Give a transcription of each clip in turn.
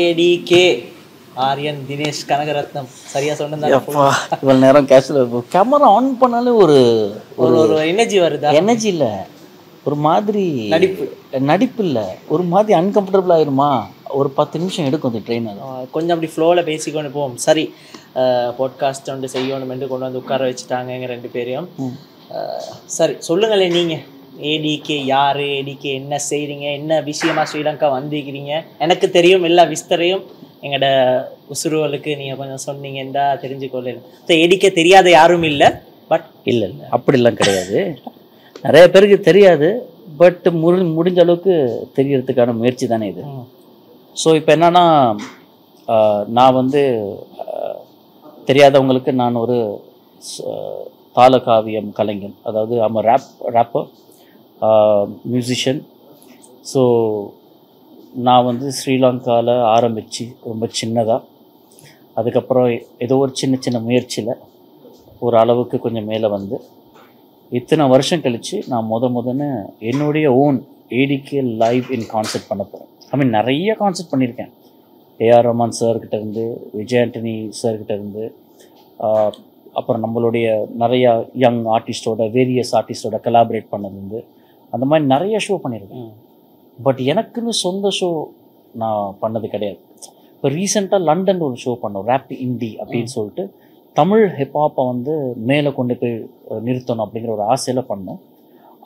ATK Aryan Dinesh Kanagaratnam. சரியா அப்பா இவ்வளவு நேரம் கேஷில் கேமரா ஆன் பண்ணாலே ஒரு ஒரு ஒரு எனர்ஜி வருதா? எனர்ஜி இல்ல. ஒரு மாதிரி நடிப்பு. நடிப்பு இல்ல. ஒரு மாதிரி அன்கம்ஃபர்டபுள் ஆயிருமா? ஒரு பத்து நிமிஷம் எடுக்கும் அந்த ட்ரெயின் கொஞ்சம் அப்படி ஃப்ளோவில் பேசிக்கொண்டு போவோம். சரி. பாட்காஸ்ட் ஒன்று செய்யணும் என்று கொண்டு வந்து உட்கார வச்சுட்டாங்க எங்க ரெண்டு பேரையும். சரி சொல்லுங்களேன் நீங்க. ஏடிகே யாரு? ஏடிகே என்ன செய்றீங்க? என்ன விஷயமா ஸ்ரீலங்கா வந்திருக்கிறீங்க? எனக்கு தெரியும் எல்லா விஸ்தரையும் எங்களோட உசுருவலுக்கு நீங்க கொஞ்சம் சொன்னீங்கன்னா தெரிஞ்சுக்கொள்ளலாம் ஸோ ஏடிகே தெரியாத யாரும் இல்லை பட் இல்ல இல்ல. அப்படிலாம் கிடையாது. நிறைய பேருக்கு தெரியாது பட் முடி முடிஞ்ச அளவுக்கு தெரியறதுக்கான முயற்சி தானே இது. ஸோ இப்போ என்னன்னா நான் வந்து தெரியாதவங்களுக்கு நான் ஒரு ச- தாளகாவியம் கலைஞன். அதாவது ஆமாம் rap rapper Uh, musician so நான் வந்து ஸ்ரீலங்காவில் ஆரம்பித்து ரொம்ப சின்னதாக அதுக்கப்புறம் ஏதோ ஒரு சின்ன சின்ன முயற்சியில் ஒரு அளவுக்கு கொஞ்சம் மேலே வந்து இத்தனை வருஷம் கழித்து நான் முத முதன்னு என்னுடைய own ADK live in concert பண்ண போகிறேன் ஐ மீன் நிறைய கான்சர்ட் பண்ணியிருக்கேன். ஏஆர் ரஹ்மான் சார்கிட்ட இருந்து விஜய் ஆண்டனி சார்கிட்ட இருந்து uh, அப்புறம் நம்மளுடைய நிறையா யங் ஆர்டிஸ்டோட வேரியஸ் ஆர்டிஸ்டோட கலாபரேட் பண்ணது அந்த மாதிரி நிறைய ஷோ பண்ணியிருக்கேன். பட் எனக்குன்னு சொந்த ஷோ நான் பண்ணது கிடையாது. இப்போ ரீசெண்டாக லண்டன் ஒரு ஷோ பண்ணோம் ரேப் இண்டி அப்படின்னு சொல்லிட்டு தமிழ் ஹிப்ஹாப்பை வந்து மேலே கொண்டு போய் நிறுத்தணும் அப்படிங்கிற ஒரு ஆசையில் பண்ணோம்.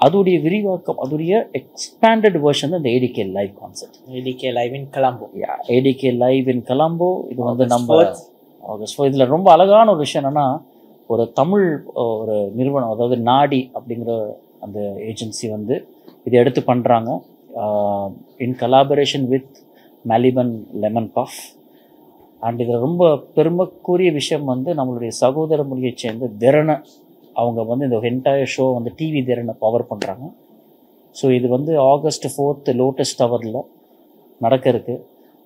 அதோடைய விரிவாக்கம் அதோடைய எக்ஸ்பேண்டட் வெர்ஷன் இந்த ADK live concept ADK live in Colombo ADK live in Colombo இது வந்து நம்ம ஃபோர் இதில் ரொம்ப அழகான ஒரு விஷயம் என்னென்னா ஒரு தமிழ் ஒரு நிறுவனம் அதாவது நாடி அப்படிங்கிற அந்த ஏஜென்சி வந்து இதை எடுத்து பண்ணுறாங்க in collaboration with Maliban lemon puff and இதில் ரொம்ப பெருமைக்குரிய விஷயம் வந்து நம்மளுடைய சகோதர மொழியைச் சேர்ந்த திறனை அவங்க வந்து இந்த என்டையர் ஷோ வந்து டிவி திறனை பவர் பண்ணுறாங்க ஸோ இது வந்து ஆகஸ்ட் ஃபோர்த் லோட்டஸ் டவரில் நடக்க இருக்கு.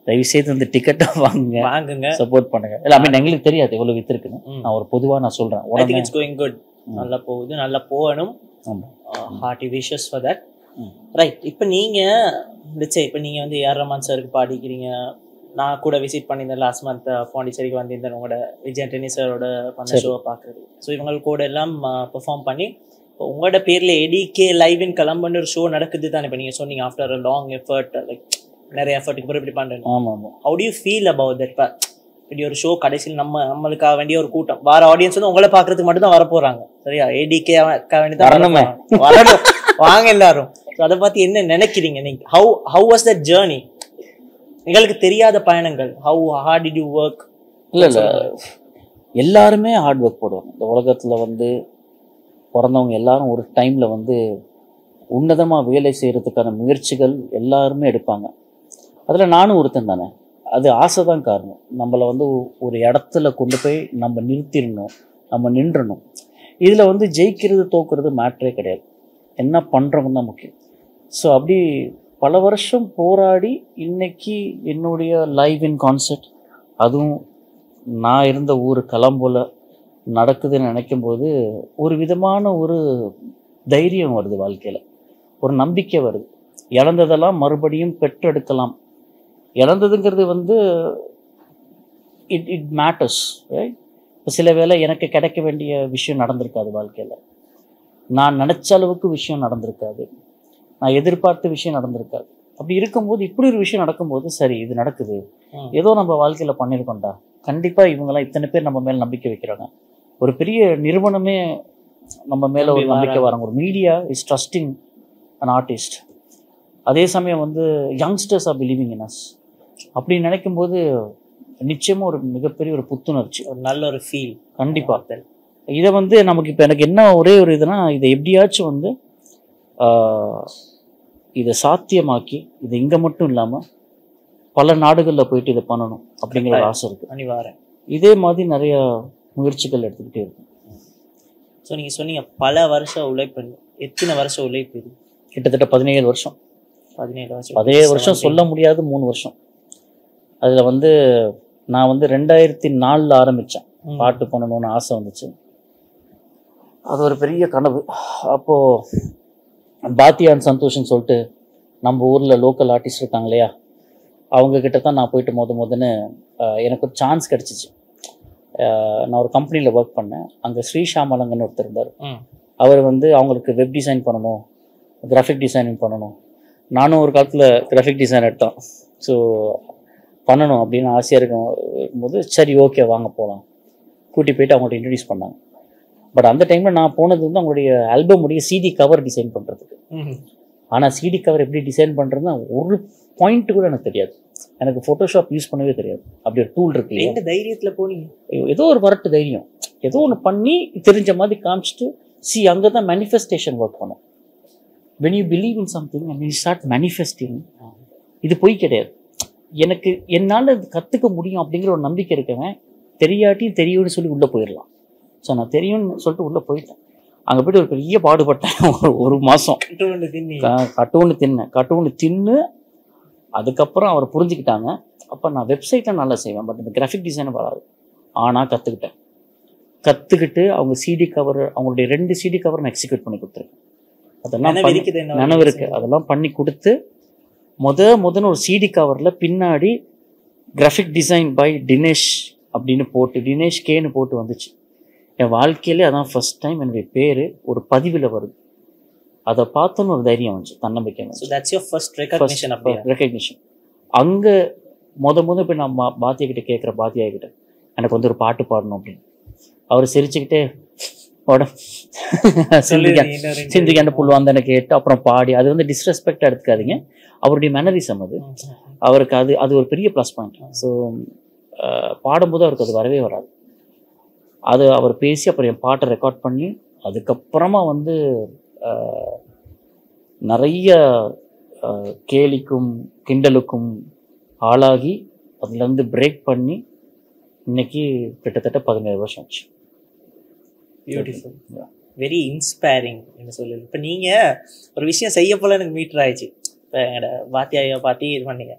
தயவு செய்து இந்த டிக்கெட்டை வாங்குங்க. வாங்குங்க. சப்போர்ட் பண்ணுங்க. இல்லை ஐ மீன் எங்களுக்கு தெரியாது எவ்வளோ வித்துருக்குன்னு. நான் ஒரு பொதுவாக நான் சொல்கிறேன் உடனே இட்ஸ் கோயிங் குட் நல்லா போகுது. நல்லா போகணும். ஆமாம் hearty wishes for that. Right இப்போ நீங்கள் லட்சே இப்போ நீங்கள் வந்து ஏஆர் ரஹ்மான் சாருக்கு பாடிக்கிறீங்க. நான் கூட விசிட் பண்ணியிருந்தேன் லாஸ்ட் மந்த் பாண்டிச்சேரிக்கு வந்திருந்தேன். உங்களோட விஜய் ஆண்டனி சாரோட பண்ண. ஷோவை பார்க்குறது. ஸோ இவங்க கூட எல்லாம் பெர்ஃபார்ம் பண்ணி இப்போ உங்களோட பேரில் ஏடிகே லைவ் இன் கிளம்புன்னு ஒரு ஷோ நடக்குது தானே. இப்போ நீங்கள் சொன்னீங்க ஆஃப்டர் லாங் எஃபர்ட் லைக் நிறைய எஃபர்ட்டுக்கு அப்புறம் இப்படி பண்ணுறேன் ஆமாம் ஆமாம். How do feel about that இப்படி ஒரு ஷோ கடைசியில் நம்ம நம்மளுக்காக வேண்டிய ஒரு கூட்டம். வார ஆடியன்ஸ் வந்து உங்களை பார்க்கறதுக்கு மட்டும் தான் வரப்போறாங்க. சரியா? ஏடிகே வேண்டி தான் வரணுமே. வாங்க எல்லாரும். ஸோ அதை பத்தி என்ன நினைக்கிறீங்க நீங்க? How how was that journey எங்களுக்கு தெரியாத பயணங்கள். How hard did you work இல்லை இல்லை. எல்லாருமே ஹார்ட் ஒர்க் போடுவாங்க. இந்த உலகத்தில் வந்து பிறந்தவங்க எல்லாரும் ஒரு டைமில் வந்து உன்னதமாக வேலை செய்கிறதுக்கான முயற்சிகள் எல்லாருமே எடுப்பாங்க. அதில் நானும் ஒருத்தன் தானே. அது ஆசை தான் காரணம். நம்மளை வந்து ஒரு இடத்துல கொண்டு போய் நம்ம நிறுத்திடணும் நம்ம நின்றணும். இதில் வந்து ஜெயிக்கிறது தோக்குறது மேட்ரே கிடையாது. என்ன பண்ணுறவங்க தான் முக்கியம். ஸோ அப்படி பல வருஷம் போராடி இன்னைக்கு என்னுடைய லைவ் இன் கான்சர்ட் அதுவும் நான் இருந்த ஊர் கலம்போல நடக்குதுன்னு நினைக்கும் போது ஒரு விதமான ஒரு தைரியம் வருது வாழ்க்கையில். ஒரு நம்பிக்கை வருது. இழந்ததெல்லாம் மறுபடியும் பெற்றெடுக்கலாம். இழந்ததுங்கிறது வந்து இட் இட் மேட்டர்ஸ் இப்போ சில வேளை எனக்கு கிடைக்க வேண்டிய விஷயம் நடந்திருக்காது வாழ்க்கையில். நான் நினச்ச அளவுக்கு விஷயம் நடந்திருக்காது. நான் எதிர்பார்த்த விஷயம் நடந்திருக்காது. அப்படி இருக்கும்போது இப்படி ஒரு விஷயம் நடக்கும்போது சரி இது நடக்குது. ஏதோ நம்ம வாழ்க்கையில் பண்ணியிருக்கோம்டா. கண்டிப்பாக இவங்கெல்லாம் இத்தனை பேர் நம்ம மேலே நம்பிக்கை வைக்கிறாங்க. ஒரு பெரிய நிறுவனமே நம்ம மேலே ஒரு நம்பி நம்பிக்கை வராங்க. வராங்க. ஒரு media is trusting an artist அதே சமயம் வந்து youngsters are believing in us அப்படி நினைக்கும் போது நிச்சயமா ஒரு மிகப்பெரிய ஒரு புத்துணர்ச்சி. ஒரு நல்ல ஒரு ஃபீல் கண்டிப்பா. இதை வந்து நமக்கு இப்போ எனக்கு என்ன ஒரே ஒரு இதுனா இதை எப்படியாச்சும் வந்து இதை சாத்தியமாக்கி இது இங்கே மட்டும் இல்லாமல் பல நாடுகளில் போயிட்டு இதை பண்ணணும் அப்படிங்கிற ஒரு ஆசை இருக்கு. அனிவாரம் இதே மாதிரி நிறைய முயற்சிகள் எடுத்துக்கிட்டே இருக்கு ஸோ நீங்க சொன்னீங்க பல வருஷம் உழைப்பு. எத்தனை வருஷம் உழைப்பு இது? கிட்டத்தட்ட பதினேழு வருஷம். பதினேழு வருஷம். பதினேழு வருஷம் சொல்ல முடியாது மூணு வருஷம். அதில் வந்து நான் வந்து ரெண்டாயிரத்தி நாலில் ஆரம்பித்தேன். பாட்டு பண்ணணும்னு ஆசை வந்துச்சு. அது ஒரு பெரிய கனவு. அப்போது பாத்தியான் சந்தோஷம் சொல்லிட்டு நம்ம ஊரில் லோக்கல் ஆர்டிஸ்ட் இருக்காங்க இல்லையா? அவங்க கிட்ட தான் நான் போயிட்டு முத முதன்னு எனக்கு ஒரு சான்ஸ் கிடச்சிச்சு. நான் ஒரு கம்பெனியில் ஒர்க் பண்ணேன். அங்கே ஸ்ரீஷாமலங்கன்னு ஒருத்தர் இருந்தார். அவர் வந்து அவங்களுக்கு வெப் டிசைன் பண்ணணும் கிராஃபிக் டிசைனிங் பண்ணணும். நானும் ஒரு காலத்தில் கிராஃபிக் டிசைன் எடுத்தோம் ஸோ பண்ணணும் அப்படின்னு ஆசையாக இருக்கும் போது சரி ஓகே வாங்க போகலாம் கூட்டி போயிட்டு அவங்கள்ட்ட இன்ட்ரடியூஸ் பண்ணாங்க. பட் அந்த டைமில் நான் போனது வந்து அவங்களுடைய ஆல்பமுடைய சிடி கவர் டிசைன் பண்ணுறதுக்கு. ஆனால் சிடி கவர் எப்படி டிசைன் பண்ணுறதுன்னா ஒரு பாயிண்ட் கூட எனக்கு தெரியாது. எனக்கு ஃபோட்டோஷாப் யூஸ் பண்ணவே தெரியாது. அப்படி ஒரு டூல் இருக்கு இல்லையா? தைரியத்துல போனீங்க? ஏதோ ஒரு வரட்டு தைரியம். ஏதோ ஒன்று பண்ணி தெரிஞ்ச மாதிரி காமிச்சிட்டு சி அங்கே தான் மேனிஃபெஸ்டேஷன் ஒர்க் பண்ணும். When you believe in something and you start manifesting இது பொய் கிடையாது. எனக்கு என்னால் கற்றுக்க முடியும் அப்படிங்கிற ஒரு நம்பிக்கை இருக்கவன் தெரியாட்டியும் தெரியும்னு சொல்லி உள்ளே போயிடலாம். ஸோ நான் தெரியும்னு சொல்லிட்டு உள்ளே போயிட்டேன். அங்கே போயிட்டு ஒரு பெரிய பாடுபட்டேன். ஒரு ஒரு மாதம் கட்டோன்னு தின்னேன். கட்டோன்னு தின்னு அதுக்கப்புறம் அவர் புரிஞ்சுக்கிட்டாங்க. அப்போ நான் வெப்சைட்டை நல்லா செய்வேன். பட் இந்த கிராஃபிக் டிசைன் வராது. ஆனால் கற்றுக்கிட்டேன் கற்றுக்கிட்டு அவங்க சிடி கவர் அவங்களுடைய ரெண்டு சிடி கவர் நான் எக்ஸிக்யூட் பண்ணி கொடுத்துருக்கேன். அதெல்லாம் நினைவு இருக்குது அதெல்லாம் பண்ணி கொடுத்து முத முதன்னு ஒரு சிடி கவரில் பின்னாடி கிராஃபிக் டிசைன் பை தினேஷ் அப்படின்னு போட்டு தினேஷ் கேன்னு போட்டு வந்துச்சு. என் வாழ்க்கையிலே அதான் ஃபர்ஸ்ட் டைம் என்னுடைய பேர் ஒரு பதிவில் வருது. அதை பார்த்தோன்னு ஒரு தைரியம் வந்துச்சு தன்னம்பிக்கை அப்படியா ரெக்கக்னிஷன் அங்கே முத முத போய் நான் பா- பாத்தியா கிட்ட கேட்குற பாத்தியா கிட்ட எனக்கு வந்து ஒரு பாட்டு பாடணும் அப்படின்னு. அவர் சிரிச்சுக்கிட்டே உட சிந்திக்க சிந்திக்காண்ட புல் வந்தனை கேட்டு அப்புறம் பாடி அது வந்து டிஸ்ரெஸ்பெக்டாக எடுத்துக்காதீங்க அவருடைய மேனரிசம் அது அவருக்கு அது அது ஒரு பெரிய ப்ளஸ் பாயிண்ட் ஸோ பாடும்போது அவருக்கு அது வரவே வராது அது அவர் பேசி அப்புறம் என் பாட்டை ரெக்கார்ட் பண்ணி அதுக்கப்புறமா வந்து நிறைய கேலிக்கும் கிண்டலுக்கும் ஆளாகி அதுலேருந்து பிரேக் பண்ணி இன்னைக்கு கிட்டத்தட்ட பதினேழு வருஷம் ஆச்சு பியூட்டிஃபுல் வெரி இன்ஸ்பைரிங் என்ன சொல்லுது இப்போ நீங்கள் ஒரு விஷயம் செய்ய போல எனக்கு மீட்டர் ஆயிடுச்சு. இப்போ எங்களோட வாத்தியாயை பார்த்து இது பண்ணீங்க.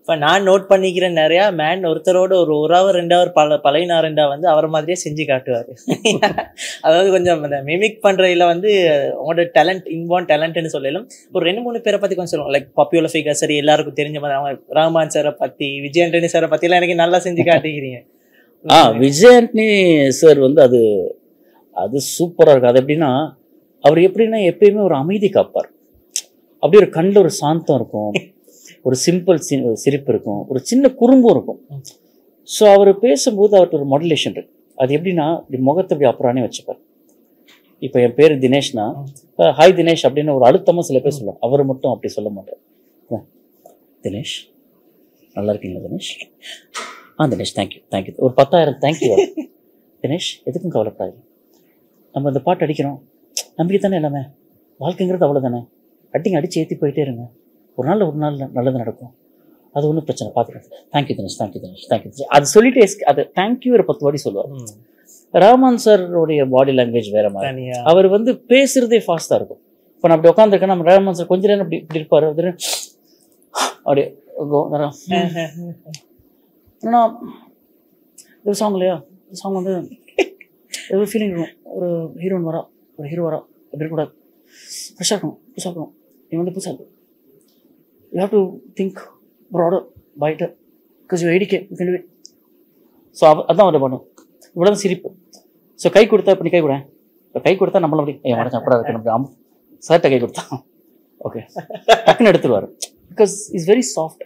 இப்போ நான் நோட் பண்ணிக்கிறேன் நிறையா மேன் ஒருத்தரோட ஒரு ஒரு ஹவர் ரெண்டு ஹவர் பல பழையனாரண்டா வந்து அவரை மாதிரியே செஞ்சு காட்டுவார். அதாவது கொஞ்சம் அந்த மிமிக் பண்ணுறதுல வந்து உங்களோட டேலண்ட் இன்பான் டேலண்ட்னு சொல்லலாம் ஒரு ரெண்டு மூணு பேரை பற்றி கொஞ்சம் சொல்லுவோம் லைக் பாப்புலர் ஃபிகர் சரி எல்லாருக்கும் தெரிஞ்ச மாதிரி அவங்க ரஹ்மான் சாரை பற்றி விஜய் ஆண்டனி சாரை பற்றிலாம் எனக்கு நல்லா செஞ்சு காட்டிக்கிறீங்க. ஆ விஜயன்ட்னி சார் வந்து அது அது சூப்பராக இருக்கும். அது எப்படின்னா அவர் எப்படின்னா எப்பயுமே ஒரு அமைதி காப்பார். அப்படியே ஒரு கண்ணில் ஒரு சாந்தம் இருக்கும். ஒரு சிம்பிள் சி சிரிப்பு இருக்கும். ஒரு சின்ன குறும்பும் இருக்கும். ஸோ அவர் பேசும்போது அவர்கிட்ட ஒரு மாடுலேஷன் இருக்கு. அது எப்படின்னா இப்படி முகத்தை இப்படி அப்புறானே வச்சுப்பார். இப்போ என் பேர் தினேஷ்னா ஹாய் தினேஷ் அப்படின்னு ஒரு அழுத்தமாக சில பேர் சொல்லுவாங்க. அவர் மட்டும் அப்படி சொல்ல மாட்டார். தினேஷ் நல்லா இருக்கீங்களா தினேஷ்? ஆ Dinesh thank you thank you ஒரு பத்தாயிரம் தேங்க்யூ தினேஷ் எதுக்கும் கவலைப்படாது நம்ம இந்த பாட்டு அடிக்கிறோம். நம்பிக்கை தானே எல்லாமே? வாழ்க்கைங்கிறது அவ்வளோதானே அடிங்க அடிச்சு ஏற்றி போயிட்டே இருங்க. ஒரு நாள் ஒரு நாள் நல்லது நடக்கும். அது ஒன்றும் பிரச்சனை பார்த்துக்கலாம் thank you Dinesh. Thank you Dinesh. Thank you Dinesh. அது சொல்லிட்டு எஸ்- அது தேங்க்யூ ஒரு பத்து வாட்டி சொல்லுவார். ம், ரஹ்மான் சாருடைய பாடி லாங்குவேஜ் வேற மாதிரி. அவர் வந்து பேசுறதே ஃபாஸ்ட்டாக இருக்கும். இப்போ நான் அப்படி உட்காந்துருக்கேன் நம்ம ரஹ்மான் சார் கொஞ்ச நேரம் அப்படி இப்படி இருப்பார். அது அப்படியே ஒரு சாங் இல்லையா? சாங் வந்து ஒரு ஃபீலிங் இருக்கும் ஒரு ஹீரோயின் வரா ஒரு ஹீரோ வரா. அப்படி இருக்கக்கூடாது. ஃப்ரெஷ்ஷாக இருக்கணும் புதுசாக இருக்கணும். நீ வந்து புதுசாக இருக்கும் you have to think broader fighter because you IDK you can so அதான் அவர் பண்ணும் இவ்வளோ தான் சிரிப்பு. ஸோ கை கொடுத்தா இப்போ நீ கை கூட. இப்போ கை கொடுத்தா நம்மள அப்படி ஏன் மனசு அப்படா இருக்கணும். அப்படி அம் கை கொடுத்தா. ஓகே டக்குன்னு எடுத்துருவார். Because is very soft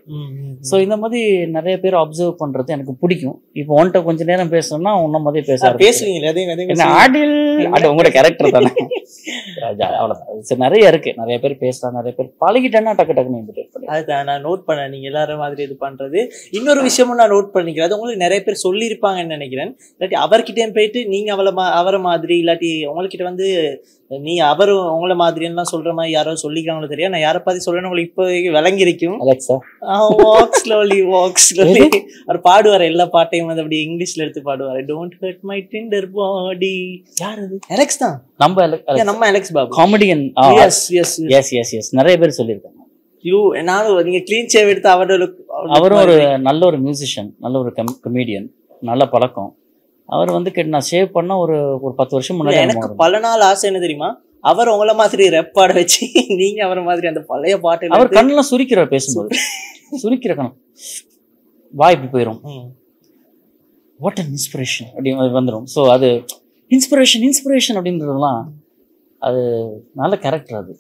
so இந்த மாதிரி நிறைய பேர் அப்சர்வ் பண்றது எனக்கு பிடிக்கும். இப்போ உன்கிட்ட கொஞ்ச நேரம் பேசணும்னா உன்ன மாதிரி பேச. பேசுவீங்களே? அது உங்களோட கேரக்டர் தானே. சரி நிறைய இருக்கு. நிறைய பேர் பேசலாம் நிறைய பேர் பழகிட்டேன்னா டக்கு டக்குன்னு இன்விடேட் பண்ணி அதுதான் நான் நோட் பண்ணேன். நீங்க எல்லாரும் மாதிரி இது பண்றது. இன்னொரு விஷயமும் நான் நோட் பண்ணிக்கிறேன். அது உங்களுக்கு நிறைய பேர் சொல்லியிருப்பாங்கன்னு நினைக்கிறேன். இல்லாட்டி அவர்கிட்டயும் போயிட்டு நீங்க அவளை அவரை மாதிரி இல்லாட்டி உங்ககிட்ட வந்து நீ அவர் உங்களை மாதிரிலாம் சொல்ற மாதிரி யாரோ சொல்லிக்கிறாங்களோ தெரியும் நான் யாரை பத்தி சொல்றேன்னு உங்களுக்கு இப்போ விளங்கிருக்கும் வாக் ஸ்லோலி வாக் ஸ்லோலி அவர் பாடுவார் எல்லா பாட்டையும் வந்து அப்படி இங்கிலீஷ்ல எடுத்து பாடுவார். Don't hurt my tender body யார் அது? அலெக்ஸ் தான். நம்ம நம்ம Alex Babu. Comedian yes yes yes yes yes நிறைய பேர் சொல்லியிருக்காங்க. யூ நானும் நீங்க க்ளீன் சேவ் எடுத்து அவரோட அவரும் ஒரு நல்ல ஒரு மியூசிஷியன் நல்ல ஒரு கமெடியன் நல்ல பழக்கம். அவர் வந்து கேட்டு நான் சேவ் பண்ண ஒரு ஒரு பத்து வருஷம் முன்னாடி எனக்கு பல நாள் ஆசை என்ன தெரியுமா? அவர் உங்கள மாதிரி ரெப் வச்சு நீங்க அவர் மாதிரி அந்த பழைய பாட்டு அவர் கண்ணெல்லாம் சுரிக்கிறார் பேசும்போது. சுருக்கி இருக்கணும் வாய் இப்படி போயிடும். வாட் அன் இன்ஸ்பிரேஷன் அப்படி வந்துடும் ஸோ அது இன்ஸ்பிரேஷன் இன்ஸ்பிரேஷன் அப்படின்றதெல்லாம் அது நல்ல கேரக்டர் அது.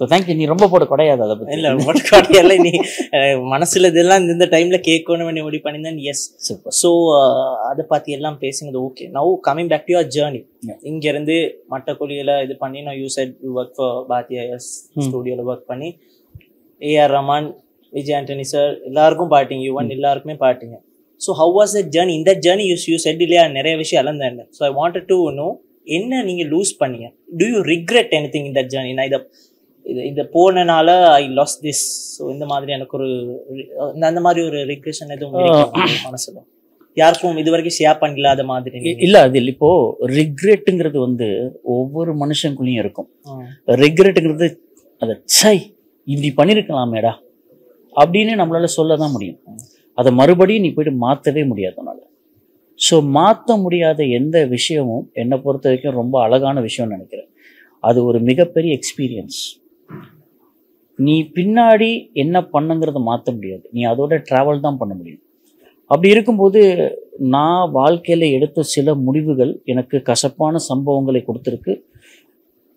ஸோ தேங்க்யூ நீ ரொம்ப போட குடையாது அதை பற்றி இல்ல மொட்டக்காட்டியெல்லாம் நீ அஹ், மனசுல இதெல்லாம் இந்த டைம்ல கேட்கணும் பண்ணி முடிவு பண்ணியிருந்தேன் எஸ் சூப்பர் ஸோ அதை பத்தி எல்லாம் பேசுனது okay now coming back to your journey Yeah. இங்க இருந்து மட்டக்குழியில இது பண்ணி நான் you said you work for Bathiya yes Hmm. ஸ்டுடியோல ஒர்க் பண்ணி A R Rahman Vijay Antony sir எல்லாருக்கும் பாட்டிங்க. யுவன் எல்லாருக்குமே பாட்டிங்க. So how was the journey இந்த ஜேர்னி யூஸ் யூ செட் இல்லையா நிறைய விஷயம் இழந்தேன் so I wanted to know என்ன நீங்க லூஸ் பண்ணீங்க? Do you regret any thing இந்த ஜேர்னி நான் இதை இது இந்த போனனால ஐ லாஸ் திஸ் ஸோ இந்த மாதிரி எனக்கு ஒரு இந்த- அந்த மாதிரி ஒரு ரிக்ரெஷன் எதுவும் மனசுல. யாருக்கும் இது வரைக்கும் ஷேர் பண்ணலாத மாதிரி? இல்ல அது. இப்போ ரிக்ரெட்டுங்கிறது வந்து ஒவ்வொரு மனுஷனுக்குள்ளேயும் இருக்கும். ரிக்ரெட்டுங்கிறது அதை சை இப்படி பண்ணியிருக்கலாமேடா அப்படின்னு நம்மளால சொல்ல தான் முடியும் அதை மறுபடியும் நீ போயிட்டு மாற்றவே முடியாது உன்னால. ஸோ மாற்ற முடியாத எந்த விஷயமும் என்னை பொறுத்த வரைக்கும் ரொம்ப அழகான விஷயம்னு நினைக்கிறேன். அது ஒரு மிகப்பெரிய எக்ஸ்பீரியன்ஸ் நீ பின்னாடி என்ன பண்ணுங்கிறத மாற்ற முடியாது. நீ அதோட ட்ராவல் தான் பண்ண முடியும். அப்படி இருக்கும்போது நான் வாழ்க்கையில் எடுத்த சில முடிவுகள் எனக்கு கசப்பான சம்பவங்களை கொடுத்துருக்கு.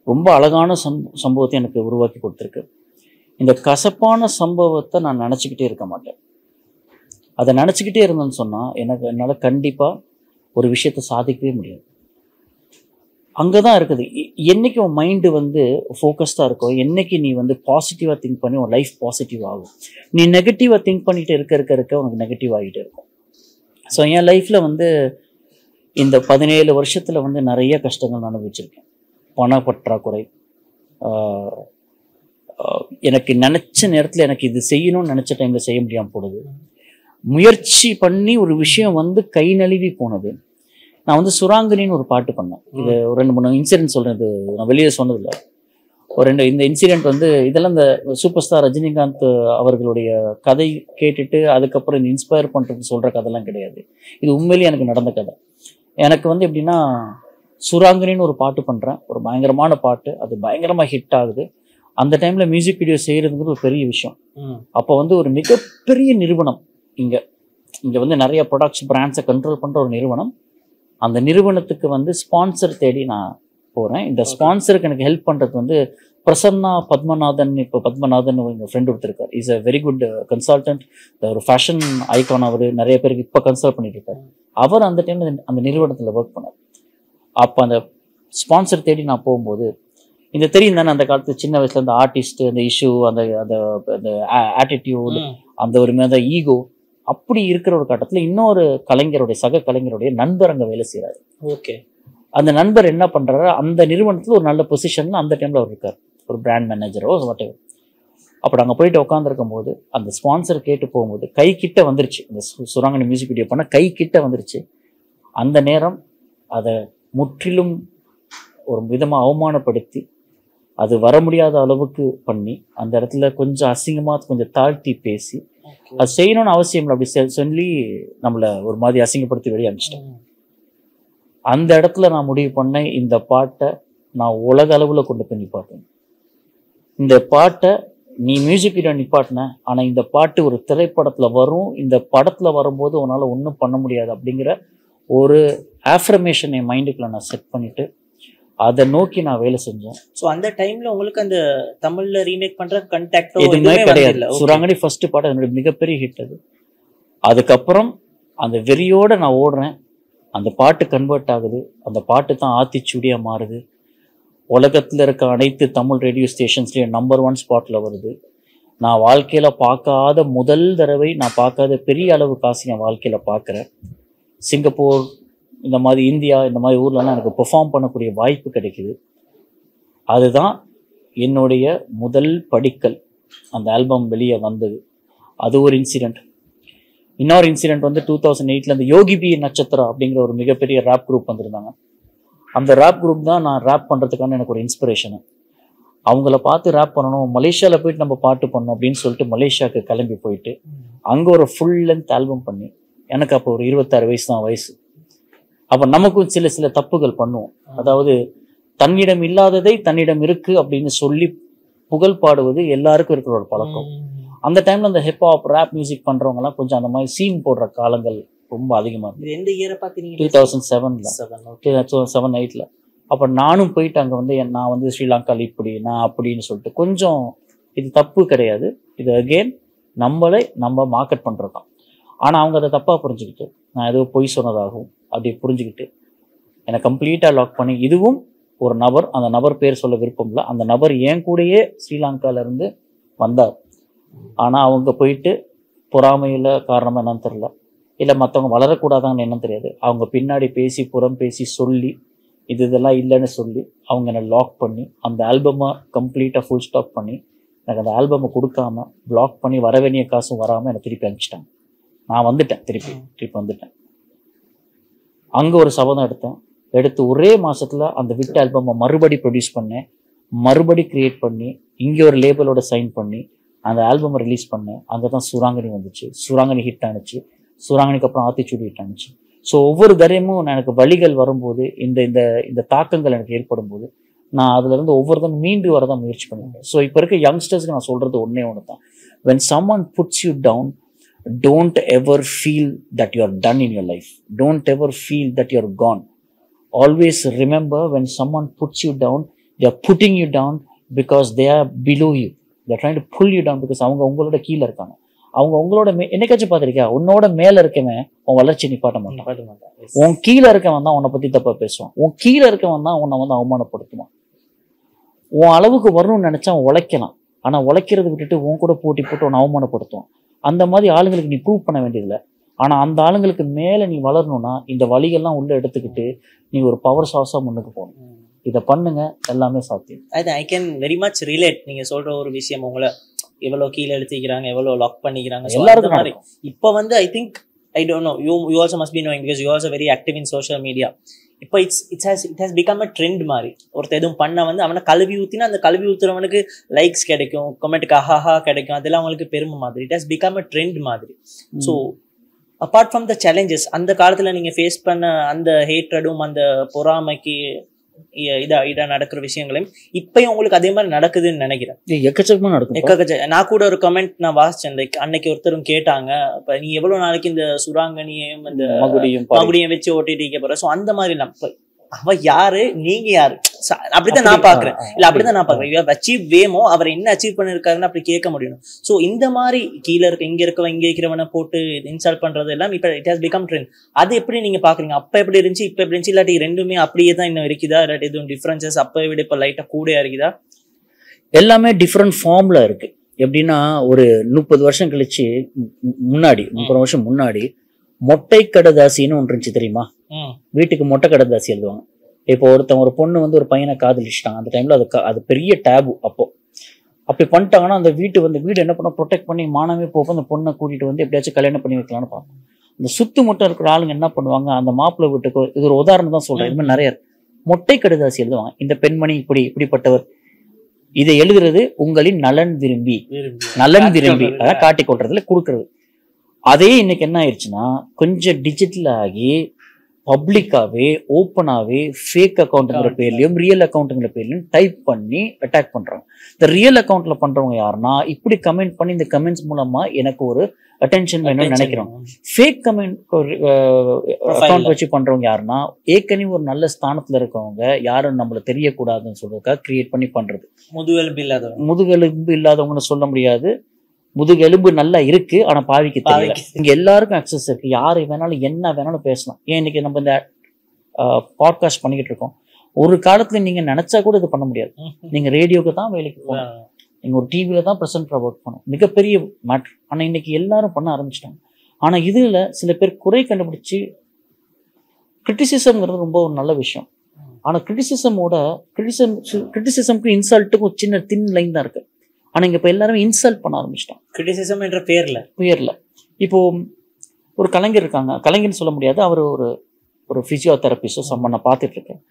ரொம்ப அழகான சம் சம்பவத்தை எனக்கு உருவாக்கி கொடுத்துருக்கு. இந்த கசப்பான சம்பவத்தை நான் நினச்சிக்கிட்டே இருக்க மாட்டேன். அதை நினச்சிக்கிட்டே இருந்தேன்னு சொன்னால் எனக்கு என்னால் கண்டிப்பாக ஒரு விஷயத்தை சாதிக்கவே முடியாது. அங்கே தான் இருக்குது. என்றைக்கு என்னைக்கு உன் மைண்டு வந்து ஃபோக்கஸ்டாக இருக்கோ என்னைக்கு நீ வந்து பாசிட்டிவாக திங்க் பண்ணி உன் லைஃப் பாசிட்டிவ் ஆகும். நீ நெகட்டிவாக திங்க் பண்ணிட்டு இருக்க இருக்க இருக்க உனக்கு நெகட்டிவ் ஆகிட்டே இருக்கும். ஸோ என் லைஃப்பில் வந்து இந்த பதினேழு வருஷத்தில் வந்து நிறைய கஷ்டங்கள் நான் அனுபவிச்சிருக்கேன். பண பற்றாக்குறை எனக்கு நினச்ச நேரத்தில் எனக்கு இது செய்யணும்னு நினச்ச டைமில் செய்ய முடியாமல் போனது. முயற்சி பண்ணி ஒரு விஷயம் வந்து கை நழுவி போனது. நான் வந்து சுராங்கினின்னு ஒரு பாட்டு பண்ணேன். இது ஒரு ரெண்டு மூணு இன்சிடென்ட் சொல்கிறேன் இது நான் வெளியே சொன்னதில்லை. ஒரு ரெண்டு இந்த இன்சிடென்ட் வந்து இதெல்லாம் இந்த சூப்பர் ஸ்டார் ரஜினிகாந்த் அவர்களுடைய கதை கேட்டுட்டு அதுக்கப்புறம் இந்த இன்ஸ்பயர் பண்ணுறது சொல்கிற கதைலாம் கிடையாது. இது உண்மையிலேயே எனக்கு நடந்த கதை. எனக்கு வந்து எப்படின்னா சுராங்கினின்னு ஒரு பாட்டு பண்ணுறேன் ஒரு பயங்கரமான பாட்டு. அது பயங்கரமாக ஹிட் ஆகுது. அந்த டைமில் மியூசிக் வீடியோ செய்கிறதுங்கிறது ஒரு பெரிய விஷயம். அப்போ வந்து ஒரு மிகப்பெரிய நிறுவனம் இங்கே. இங்கே வந்து நிறைய ப்ராடக்ட்ஸ் பிராண்ட்ஸை கண்ட்ரோல் பண்ணுற ஒரு நிறுவனம். அந்த நிறுவனத்துக்கு வந்து ஸ்பான்சர் தேடி நான் போகிறேன் இந்த ஸ்பான்சருக்கு எனக்கு ஹெல்ப் பண்ணுறது வந்து பிரசன்னா பத்மநாதன் இப்போ பத்மநாதன் எங்கள் friend ஒருத்தருக்கார் is a very good consultant ஒரு ஃபேஷன் ஐகான் அவர் நிறைய பேருக்கு இப்போ கன்சல்ட் பண்ணிட்டு இருக்காரு. அவர் அந்த டைமில் அந்த நிறுவனத்தில் ஒர்க் பண்ணார். அப்போ அந்த ஸ்பான்சர் தேடி நான் போகும்போது இந்த தெரியும் தானே அந்த காலத்து சின்ன வயசுல அந்த ஆர்டிஸ்ட் அந்த இஷ்யூ அந்த அந்த ஆட்டிடியூட். அந்த ஒரு மேத ஈகோ அப்படி இருக்கிற ஒரு கட்டத்தில் இன்னொரு கலைஞருடைய சக கலைஞருடைய நண்பர் அங்கே வேலை செய்கிறாரு ஓகே. அந்த நண்பர் என்ன பண்றாரு அந்த நிறுவனத்தில் ஒரு நல்ல பொசிஷன்ல அந்த டைம்ல அவர் இருக்கார். ஒரு பிராண்ட் மேனேஜரோ வாட் எவர் அப்போ அங்கே போயிட்டு உட்காந்துருக்கும் போது அந்த ஸ்பான்சர் கேட்டு போகும்போது கை கிட்ட வந்துருச்சு. இந்த சுராங்கனி மியூசிக் வீடியோ பண்ண கை கிட்ட வந்துருச்சு. அந்த நேரம் அதை முற்றிலும் ஒரு விதமாக அவமானப்படுத்தி அது வர முடியாத அளவுக்கு பண்ணி அந்த இடத்துல கொஞ்சம் அசிங்கமாக கொஞ்சம் தாழ்த்தி பேசி அது செய்யணும்னு அவசியம் இல்லை. அப்படி சொல்லி நம்மளை ஒரு மாதிரி அசிங்கப்படுத்தி வெளியே அனுப்பிச்சிட்டேன். அந்த இடத்துல நான் முடிவு பண்ணேன் இந்த பாட்டை நான் உலக அளவில் கொண்டு போய் நிப்பாட்டேன் இந்த பாட்டை நீ மியூசிக் வீடியோ நிப்பாட்டின ஆனால் இந்த பாட்டு ஒரு திரைப்படத்தில் வரும் இந்த படத்தில் வரும்போது உன்னால் ஒன்றும் பண்ண முடியாது அப்படிங்கிற ஒரு ஆஃப்ரமேஷன் என் மைண்டுக்குள்ள நான் செட் பண்ணிட்டு அதை நோக்கி நான் வேலை செஞ்சேன். சோ அந்த டைம்ல உங்களுக்கு அந்த தமிழ்ல ரீமேக் பண்ற கண்டாக்டோ எதுவுமே கிடையாது. சுராங்கடி ஃபர்ஸ்ட் பாட்டு என்னோட மிகப்பெரிய ஹிட் அது. அதுக்கப்புறம் அந்த வெறியோட நான் ஓடுறேன். அந்த பாட்டு கன்வெர்ட் ஆகுது. அந்த பாட்டு தான் ஆத்திச்சூடியாக மாறுது. உலகத்தில் இருக்க அனைத்து தமிழ் ரேடியோ ஸ்டேஷன்ஸ்லேயும் நம்பர் ஒன் ஸ்பாட்டில் வருது. நான் வாழ்க்கையில் பார்க்காத முதல் தடவை நான் பார்க்காத பெரிய அளவு காசு என் வாழ்க்கையில் பார்க்குறேன். சிங்கப்பூர் இந்த மாதிரி இந்தியா இந்த மாதிரி ஊர்லலாம் எனக்கு பெர்ஃபார்ம் பண்ணக்கூடிய வாய்ப்பு கிடைக்குது. அதுதான் என்னுடைய முதல் படிக்கல். அந்த ஆல்பம் வெளியே வந்தது. அது ஒரு இன்சிடெண்ட் இன்னொரு இன்சிடெண்ட் வந்து டூ தௌசண்ட் எயிட்டில் அந்த யோகி பி நட்சத்திரம் அப்படிங்கிற ஒரு மிகப்பெரிய ரேப் குரூப் வந்திருந்தாங்க. அந்த ரேப் குரூப் தான் நான் ரேப் பண்ணுறதுக்கான எனக்கு ஒரு இன்ஸ்பிரேஷனு அவங்கள பார்த்து ரேப் பண்ணணும் மலேசியாவில் போயிட்டு நம்ம பாட்டு பண்ணணும் அப்படின்னு சொல்லிட்டு மலேசியாவுக்கு கிளம்பி போயிட்டு அங்கே ஒரு ஃபுல் லென்த் ஆல்பம் பண்ணி எனக்கு அப்போ ஒரு இருபத்தாறு வயசு தான் வயசு. அப்போ நமக்கும் சில சில தப்புகள் பண்ணுவோம். அதாவது தன்னிடம் இல்லாததை தன்னிடம் இருக்கு அப்படின்னு சொல்லி புகழ் பாடுவது எல்லாருக்கும் இருக்கிற ஒரு பழக்கம். அந்த டைம்ல அந்த ஹிப்ஹாப் ரேப் மியூசிக் பண்றவங்கலாம் கொஞ்சம் அந்த மாதிரி சீன் போடுற காலங்கள் ரொம்ப அதிகமா இருக்கு. எந்த இயரை டூ பாத்தீங்க தௌசண்ட் செவன்ல செவன் செவன் எயிட்ல அப்போ நானும் போயிட்டு அங்கே வந்து நான் வந்து ஸ்ரீலங்காவில் இப்படி நான் அப்படின்னு சொல்லிட்டு கொஞ்சம் இது தப்பு கிடையாது. இது அகெயின் நம்மளே நம்ம மார்க்கெட் பண்ணுறது தான் ஆனால் அவங்க அதை தப்பாக புரிஞ்சுக்கிட்டு நான் ஏதோ பொய் சொன்னதாகவும் அப்படி புரிஞ்சுக்கிட்டு என்னை கம்ப்ளீட்டாக லாக் பண்ணி இதுவும் ஒரு நபர் அந்த நபர் பேர் சொல்ல விருப்பம் இல்லை அந்த நபர் என் கூடயே ஸ்ரீலங்காவிலேருந்து வந்தார். ஆனால் அவங்க போயிட்டு பொறாமையில் காரணமாக என்னன்னு தெரியல. இல்லை மற்றவங்க வளரக்கூடாதான்னு என்னன்னு தெரியாது. அவங்க பின்னாடி பேசி புறம் பேசி சொல்லி இது இதெல்லாம் இல்லைன்னு சொல்லி அவங்க என்னை லாக் பண்ணி அந்த ஆல்பமை கம்ப்ளீட்டாக ஃபுல் ஸ்டாப் பண்ணி எனக்கு அந்த ஆல்பமை கொடுக்காம பிளாக் பண்ணி வர வேண்டிய காசும் வராமல் என்னை திருப்பி அனுப்பிச்சிட்டாங்க. நான் வந்துட்டேன் திருப்பி திருப்பி வந்துட்டேன். அங்கே ஒரு சபதம் எடுத்தேன். எடுத்து ஒரே மாசத்துல அந்த விட் ஆல்பமை மறுபடி ப்ரொடியூஸ் பண்ணேன். மறுபடி கிரியேட் பண்ணி இங்கே ஒரு லேபிளோட சைன் பண்ணி அந்த ஆல்பமை ரிலீஸ் பண்ணேன். அங்கே தான் சுராங்கனி வந்துச்சு. சுராங்கனி ஹிட் ஆனுச்சு. சுராங்கனிக்கு அப்புறம் ஆத்திச்சூடி ஹிட் ஆனுச்சு. ஸோ ஒவ்வொரு தரையமும் எனக்கு வழிகள் வரும்போது இந்த இந்த இந்த தாக்கங்கள் எனக்கு ஏற்படும் போது நான் அதுல இருந்து ஒவ்வொருத்தரும் மீண்டு வரதான் முயற்சி பண்ணிட்டேன் ஸோ இப்போ இருக்க யங்ஸ்டர்ஸ்க்கு நான் சொல்றது ஒண்ணே ஒன்று தான் when someone puts you down don't ever feel that you are done in your life don't ever feel that you are gone always remember when someone puts you down they are putting you down because they are below you they're trying to pull you down because அவங்க உங்களோட கீழே இருக்காங்க. அவங்க உங்களோட மே என்னைக்காச்சும் பார்த்திருக்கியா? உன்னோட மேல இருக்கவன் உன் வளர்ச்சி நிப்பாட்ட மாட்டான். உன் கீழே இருக்கவன் தான் உன்னை பத்தி தப்பா பேசுவான். உன் கீழே இருக்கவன் தான் உன்னை வந்து அவமானப்படுத்துவான். உன் அளவுக்கு வரணும்னு நினைச்சா உழைக்கலாம். ஆனா உழைக்கிறத விட்டுட்டு உன் கூட போட்டி போட்டு உன்னை அவமானப்படுத்துவான். அந்த மாதிரி ஆளுங்களுக்கு நீ ப்ரூவ் பண்ண வேண்டியதில்லை. ஆனா அந்த ஆளுங்களுக்கு மேல நீ வளரணும்னா இந்த வழிகள்லாம் உள்ள எடுத்துக்கிட்டு நீ ஒரு பவர் சாஸா முன்னுக்கு போகணும். இதை பண்ணுங்க எல்லாமே சாத்தியம். அது I can very much relate நீங்க சொல்ற ஒரு விஷயம் உங்களை எவ்வளவு கீழே எடுத்துக்கிறாங்க எவ்வளவு லாக் பண்ணிக்கிறாங்க. எல்லாருக்கும் மாதிரி. இப்போ வந்து I think I don't know you you also must be knowing because you also very active in social media இப்போ it's it's has it has become a trend மாதிரி ஒருத்தர் எதுவும் பண்ண வந்து அவனை கழுவி ஊத்தினா அந்த கழுவி ஊத்துறவனுக்கு லைக்ஸ் கிடைக்கும் கமெண்ட்டுக்கு அஹாஹா கிடைக்கும் அதெல்லாம் அவங்களுக்கு பெருமை மாதிரி. It has become a trend மாதிரி. So apart from the challenges அந்த காலத்துல நீங்க ஃபேஸ் பண்ண அந்த ஹேட்ரடும் அந்த பொறாமைக்கு இதா இதா நடக்கிற விஷயங்களையும் இப்பயும் உங்களுக்கு அதே மாதிரி நடக்குதுன்னு நினைக்கிறேன். எக்கச்சக்கமா நடக்கும். எக்கச்சக்க- நான் கூட ஒரு கமெண்ட் நான் வாசிச்சேன். லைக் அன்னைக்கு ஒருத்தரும் கேட்டாங்க இப்ப நீ எவ்வளவு நாளைக்கு இந்த சுராங்கனியையும் இந்த மகுடியும். மகுடியும் வச்சு ஓட்டிட்டு இருக்க போற? சோ அந்த மாதிரி இப்ப அவ யாரு? நீங்க யாரு? அப்படித்தான் நான் பாக்குறேன். இல்ல அப்படிதான் நான் பாக்குறேன். அச்சீவ் வேமோ அவர் என்ன அச்சீவ் பண்ணிருக்காருன்னு அப்படி கேட்க முடியும் சோ இந்த மாதிரி கீழே இருக்க இங்க இருக்கவன் இங்க இருக்கிறவனை போட்டு இன்ஸ்டால் பண்றது எல்லாம் இப்ப இட் ஹாஸ் பிகம் ட்ரெண்ட் அது எப்படி நீங்க பாக்குறீங்க? அப்ப எப்படி இருந்துச்சு இப்ப எப்படி இருந்துச்சு? இல்லாட்டி ரெண்டுமே அப்படியே தான் இன்னும் இருக்குதா? இல்லாட்டி எதுவும் டிஃபரன்சஸ் அப்ப விட இப்ப லைட்டா கூடயா இருக்குதா? எல்லாமே டிஃப்ரெண்ட் ஃபார்ம்ல இருக்கு. எப்படின்னா ஒரு முப்பது வருஷம் கழிச்சு முன்னாடி முப்பது வருஷம் முன்னாடி மொட்டை கடதாசின்னு ஒன்று இருந்துச்சு தெரியுமா? வீட்டுக்கு மொட்டை கடதாசி எழுதுவாங்க. இப்போ ஒருத்தன் ஒரு பொண்ணு வந்து ஒரு பையனை காதலிச்சிட்டான். அந்த டைம்ல அது அது பெரிய டேபு அப்போ. அப்படி பண்ணிட்டாங்கன்னா அந்த வீட்டு வந்து வீடு என்ன பண்ண ப்ரொடெக்ட் பண்ணி மானமே போக அந்த பொண்ணை கூட்டிட்டு வந்து எப்படியாச்சும் கல்யாணம் பண்ணி வைக்கலாம்னு பார்ப்போம். இந்த சுத்து மட்டும் இருக்கிற ஆளுங்க என்ன பண்ணுவாங்க? அந்த மாப்பிள்ளை வீட்டுக்கு இது ஒரு உதாரணம் தான் சொல்றேன். இது மாதிரி நிறைய இருக்கு. மொட்டை கடுதாசி எழுதுவாங்க. இந்த பெண்மணி இப்படி இப்படிப்பட்டவர். இதை எழுதுறது உங்களின் நலன் விரும்பி. நலன் விரும்பி. அதான் காட்டி கொள்றதுல கொடுக்கறது. அதே இன்னைக்கு என்ன ஆயிடுச்சுன்னா கொஞ்சம் டிஜிட்டல் ஆகி பப்ளிக்காவே ஓப்பனாவே ஃபேக் அக்கௌண்ட்ங்கிற. பேர்லயும் ரியல் அக்கௌண்ட்ங்கிற பேர்லயும் டைப் பண்ணி அட்டாக் பண்றாங்க இந்த ரியல் அக்கௌண்ட்ல பண்றவங்க யாருன்னா இப்படி கமெண்ட் பண்ணி இந்த கமெண்ட்ஸ் மூலமா எனக்கு ஒரு அட்டென்ஷன் வேணும்னு நினைக்கிறோம். ஃபேக் கமெண்ட் அக்கௌண்ட் வச்சு பண்றவங்க யாருன்னா ஏற்கனவே ஒரு நல்ல ஸ்தானத்துல இருக்கவங்க யாரும் நம்மள தெரியக்கூடாதுன்னு சொல்றதுக்காக கிரியேட் பண்ணி பண்றது. முதுகெலும்பு இல்லாதவன் முதுகெலும்பு இல்லாதவங்கன்னு சொல்ல முடியாது. முதுகெலும்பு நல்லா இருக்கு ஆனா பாவிக்கு தெரியல. இங்க எல்லாருக்கும் அக்சஸ் இருக்கு. யாரு வேணாலும் என்ன வேணாலும் பேசலாம். ஏன் இன்னைக்கு நம்ம இந்த பாட்காஸ்ட் பண்ணிக்கிட்டு இருக்கோம்? ஒரு காலத்துல நீங்க நினைச்சா கூட இது பண்ண முடியாது. நீங்க ரேடியோக்கு தான் வேலைக்கு போகணும். நீங்க ஒரு டிவியில தான் ப்ரெசென்டரா ஒர்க் பண்ணணும். மிகப்பெரிய மேட்ரு ஆனா இன்னைக்கு எல்லாரும் பண்ண ஆரம்பிச்சிட்டாங்க. ஆனா இதுல சில பேர் குறை கண்டுபிடிச்சு கிரிட்டிசிசம்ங்கிறது ரொம்ப ஒரு நல்ல விஷயம். ஆனா கிரிட்டிசிசமோட கிரிட்டிசம் கிரிட்டிசிசம்க்கு இன்சல்ட்டுக்கும் சின்ன தின் லைன் தான் இருக்கு. ஆனா இங்க இப்ப எல்லாருமே இன்சல்ட் பண்ண ஆரம்பிச்சிட்டாங்க. கிரிட்டிசிசம் என்ற பேர்ல. உயர்ல இப்போ ஒரு கலைஞர் இருக்காங்க. கலைஞர்னு சொல்ல முடியாது. அவர் ஒரு ஒரு பிசியோதெரபிஸ்டோ சம்ம நான் பார்த்துட்டு இருக்கேன்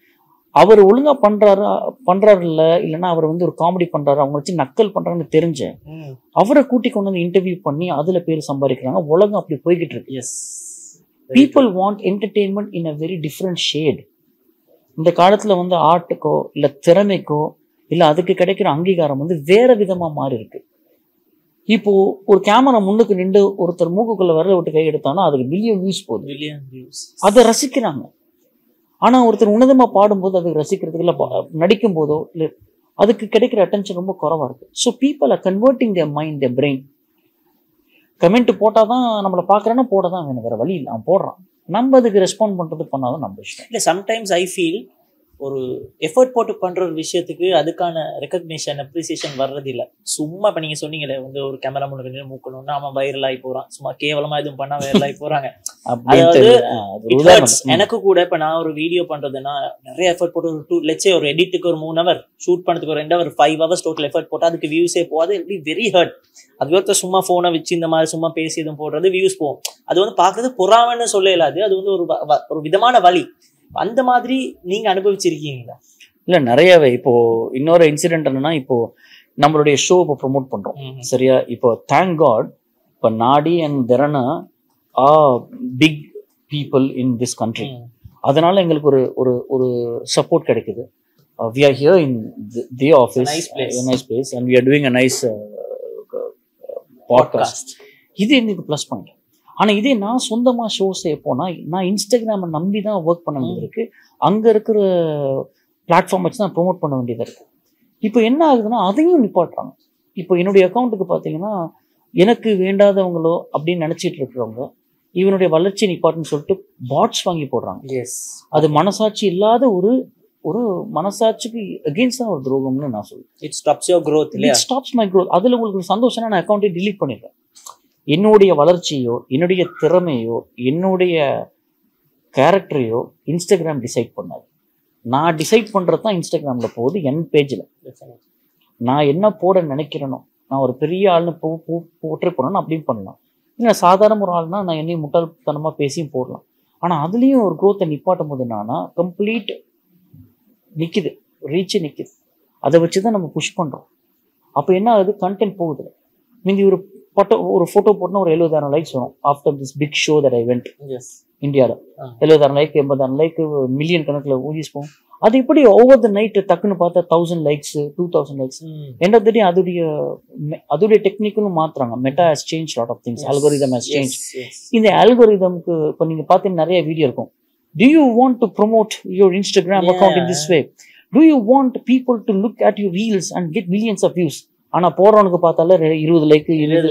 அவர் ஒழுங்கா பண்றாரா பண்றாரு இல்ல இல்லைன்னா அவர் வந்து ஒரு காமெடி பண்றாரு அவங்க வச்சு நக்கல் பண்றாங்கன்னு தெரிஞ்சேன். அவரை கூட்டி கொண்டு வந்து இன்டர்வியூ பண்ணி அதுல பேர் சம்பாதிக்கிறாங்க. உலகம் அப்படி போய்கிட்டு இருக்கு yes people want entertainment in a very different shade இந்த காலத்துல வந்து ஆர்ட்டுக்கோ இல்ல திறமைக்கோ இல்ல அதுக்கு கிடைக்கிற அங்கீகாரம் வந்து வேற விதமா மாறி இருக்கு இப்போ ஒரு கேமரா முன்னுக்கு நின்று ஒருத்தர் மூக்குக்குள்ள விரல விட்டு கை எடுத்தானா அதுக்கு மில்லியன் வியூஸ் போகுது. மில்லியன் வியூஸ் அதை ரசிக்கிறாங்க. ஆனா ஒருத்தர் உன்னதமா பாடும்போது அதுக்கு ரசிக்கிறதுக்கு இல்லை நடிக்கும் போதோ இல்லை அதுக்கு கிடைக்கிற அட்டென்ஷன் ரொம்ப குறைவா இருக்கு. So people are converting their mind their brain comment போட்டால் தான் நம்மளை பார்க்குறேன்னா போட தான் வேணும். வேற வழி இல்லை. அவன் போடுறான். நம்ம அதுக்கு ரெஸ்பாண்ட் பண்றது பண்ணாதான் நம்ம இஷ்டம். இல்லை சம்டைம்ஸ் ஐ ஃபீல் ஒரு எஃபர்ட் போட்டு பண்ற ஒரு விஷயத்துக்கு அதுக்கான ரெக்கக்னிஷன் அப்ரிசியேஷன் வர்றது இல்ல சும்மா இப்ப நீங்க சொன்னீங்களே வந்து ஒரு கேமரா முன்னாடி மூக்கணும்னா அவன் வைரல் ஆகி போறான். சும்மா கேவலமா எதுவும் பண்ணா வைரல் ஆகி போறாங்க. அதாவது. எனக்கு கூட இப்ப நான் ஒரு வீடியோ பண்றதுன்னா நிறைய எஃபர்ட் போட்டு ஒரு டூ லெட்ஸே ஒரு எடிட்டுக்கு ஒரு மூணு ஹவர் ஷூட் பண்ணதுக்கு ஒரு ரெண்டு hour five hours total effort போட்டா அதுக்கு வியூஸே போகாது. இப்படி வெரி ஹர்ட் அது ஒருத்தர் சும்மா போனை வச்சு இந்த மாதிரி சும்மா பேசி எதுவும் போடுறது வியூஸ் போகும். அது வந்து பாக்குறது பொறாமன்னு சொல்ல இயலாது அது வந்து ஒரு ஒரு விதமான வழி அந்த மாதிரி நீங்க அனுபவிச்சிருக்கீங்களா? இல்ல நிறையவே. இப்போ இன்னொரு இன்சிடென்ட் என்னன்னா இப்போ நம்மளுடைய ஷோ இப்போ ப்ரொமோட் பண்றோம். சரியா? இப்போ தேங்க் காட் இப்போ Nadi and Derana a big people in this country அதனால எங்களுக்கு ஒரு ஒரு ஒரு சப்போர்ட் கிடைக்குது. We are here in the office nice place. Nice place and we are doing a nice podcast இது எனக்கு ப்ளஸ் பாயிண்ட் ஆனா இதே நான் சொந்தமா ஷோஸ் போனா நான் இன்ஸ்டாகிராமை நம்பி தான் ஒர்க் பண்ண வேண்டியது அங்க இருக்கிற பிளாட்ஃபார்ம் வச்சு தான் ப்ரோமோட் பண்ண வேண்டியது இருக்கு. இப்போ என்ன ஆகுதுன்னா அதையும் நிப்பாட்டுறாங்க. இப்போ என்னுடைய அக்கௌண்ட்டுக்கு பார்த்தீங்கன்னா எனக்கு வேண்டாதவங்களோ அப்படின்னு நினைச்சிட்டு இருக்கிறவங்க இவனுடைய வளர்ச்சி நிப்பாட்டுன்னு சொல்லிட்டு பாட்ஸ் வாங்கி போடுறாங்க. எஸ் அது மனசாட்சி இல்லாத ஒரு ஒரு மனசாட்சிக்கு அகெயின்ஸ்ட் தான் ஒரு துரோகம்னு நான் சொல்லுவேன் இட் ஸ்டாப்ஸ் யோர் growth இல்லையா? It stops my growth. அதுல உங்களுக்கு ஒரு சந்தோஷம்னா நான் அக்கௌண்ட்டை delete பண்ணிடுறேன். என்னுடைய வளர்ச்சியோ என்னுடைய திறமையோ என்னுடைய கேரக்டரையோ இன்ஸ்டாகிராம் டிசைட் பண்ணாது. நான் டிசைட் பண்ணுறது தான் இன்ஸ்டாகிராமில் போகுது என் பேஜில் நான் என்ன போட நினைக்கிறேனோ நான் ஒரு பெரிய ஆள்னு போ போ- போட்டே அப்படியும் பண்ணலாம். இல்லை சாதாரண ஒரு ஆள்னா நான் என்னையும் முட்டாள்தனமாக பேசியும் போடலாம். ஆனால் அதுலேயும் ஒரு குரோத்தை நிப்பாட்டும் போது என்னன்னா கம்ப்ளீட் நிற்கிது ரீச்சு நிற்கிது அதை வச்சு தான் நம்ம புஷ் பண்ணுறோம் அப்போ என்ன ஆகுது? கண்டென்ட் போகுது. மீதி ஒரு ஃபோட்டோ ஒரு ஃபோட்டோ போட்டோன்னா ஒரு எழுபதாயிரம் லைக்ஸ் வரும். After this big show that I went இந்தியாவில். எழுபதாயிரம் லைக் எண்பதாயிரம் லைக் மில்லியன் கணக்கில் ஊதிஸ் போகும். அது எப்படி ஓவர் த நைட்டு டக்குன்னு பார்த்தா thousand likes two thousand likes end of the day அதோடைய அதோடைய டெக்னிக்கலும் மாத்துறாங்க. Meta has change lot of things algorithm has change இந்த அல்கோரிதம்க்கு இப்போ நீங்க பார்த்தீங்கன்னா நிறைய வீடியோ இருக்கும். Do you want to promote your instagram account in this way? Do you want people to look at your reels and get millions of views? ஆனா போறவனுக்கு பார்த்தால இருபது like இருபது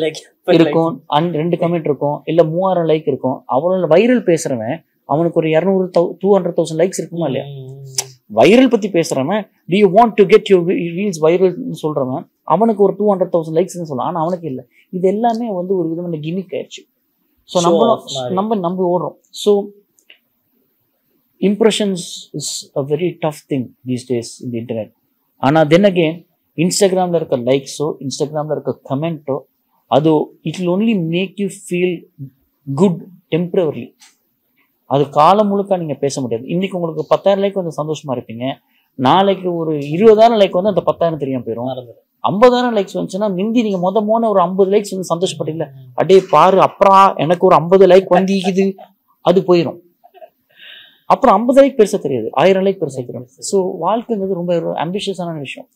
இருக்கும். அண்ட் ரெண்டு கமெண்ட் இருக்கும். இல்ல மூவாயிரம் லைக் இருக்கும். அவனோட வைரல் பேசுறவன் அவனுக்கு ஒரு இரநூறு டூ ஹண்ட்ரட் தௌசண்ட் லைக்ஸ் இருக்குமா இல்லையா? வைரல் பத்தி பேசுறவன் do you want to get your reels வைரல்னு சொல்றவன் அவனுக்கு ஒரு டூ ஹண்ட்ரட் தௌசண்ட் லைக்ஸ்னு சொல்லலாம். ஆனா அவனுக்கு இல்லை. இது எல்லாமே வந்து ஒரு விதமான கிமிக் ஆயிடுச்சு. ஸோ நம்ம. நம்ம நம்பி ஓடுறோம். So impressions is a very tough thing these days இந்த இன்டர்நெட் ஆனால் தென் அகெயின் இன்ஸ்டாகிராமில் இருக்க லைக்ஸோ இன்ஸ்டாகிராமில் இருக்க கமெண்ட்டோ அது it will only make you feel good temporarily அது காலம் முழுக்க நீங்கள் பேச முடியாது. இன்னைக்கு உங்களுக்கு பத்தாயிரம் லைக் வந்து சந்தோஷமா இருப்பீங்க. நாளைக்கு ஒரு இருபதாயிரம் லைக் வந்து அந்த பத்தாயிரம் தெரியாம போயிடும் ஐம்பதாயிரம் லைக்ஸ் வந்துச்சுன்னா மிந்தி நீங்க மொத மோன ஒரு ஐம்பது லைக்ஸ் வந்து சந்தோஷப்பட்டீங்களா அடே பாரு அப்புறம் எனக்கு ஒரு ஐம்பது லைக் வந்திக்குது. அது போயிடும் அப்புறம் ஐம்பது லைக் பெருசா தெரியாது. ஆயிரம் லைக் பெருசா தெரியும். ஸோ வாழ்க்கைங்கிறது ரொம்ப ஒரு அம்பிஷியஸான விஷயம்.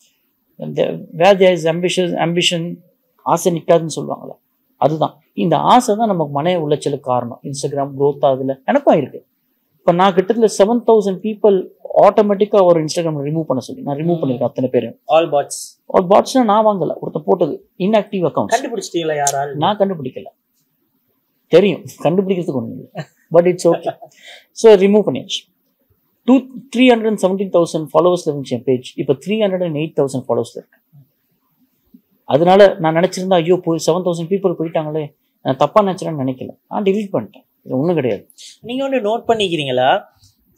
Where there is ambitious ambition ஆசை நிற்காதுன்னு சொல்லுவாங்கல்ல. அதுதான். இந்த ஆசை தான் நமக்கு மன உளைச்சலுக்கு காரணம். இன்ஸ்டாகிராம் growth ஆகுதுல. எனக்கும் இருக்கு. இப்போ நான் கிட்டத்தட்ட செவன் தௌசண்ட் பீப்புள் ஆட்டோமேட்டிக்காக ஒரு இன்ஸ்டாகிராம் ரிமூவ் பண்ண சொல்லி நான் ரிமூவ் பண்ணிருக்கேன் அத்தனை பேரும் ஆல் பாட்ஸ் ஒரு பாட்ஸ்னா நான் வாங்கல. ஒருத்தன் போட்டது. இன்ஆக்டிவ் அக்கௌண்ட் கண்டுபிடிச்சிட்டீங்களா யாரால்? நான் கண்டுபிடிக்கல. தெரியும். கண்டுபிடிக்கிறதுக்கு ஒன்றும் இல்லை. But it's okay so remove பண்ணியாச்சு. Two three hundred and seventeen thousand ஃபாலோவர்ஸில் இருந்துச்சு என் பேஜ் இப்போ three hundred and eight thousand ஃபாலோவர்ஸில் இருக்கு. அதனால நான் நினச்சிருந்தேன் ஐயோ போய் செவன் தௌசண்ட் பீப்புள் போயிட்டாங்களே. நான் தப்பாக நினைச்சிடன்னு நினைக்கல. நான் டிலீட் பண்ணிட்டேன். இது ஒன்றும் கிடையாது. நீங்கள் ஒன்று நோட் பண்ணிக்கிறீங்களா?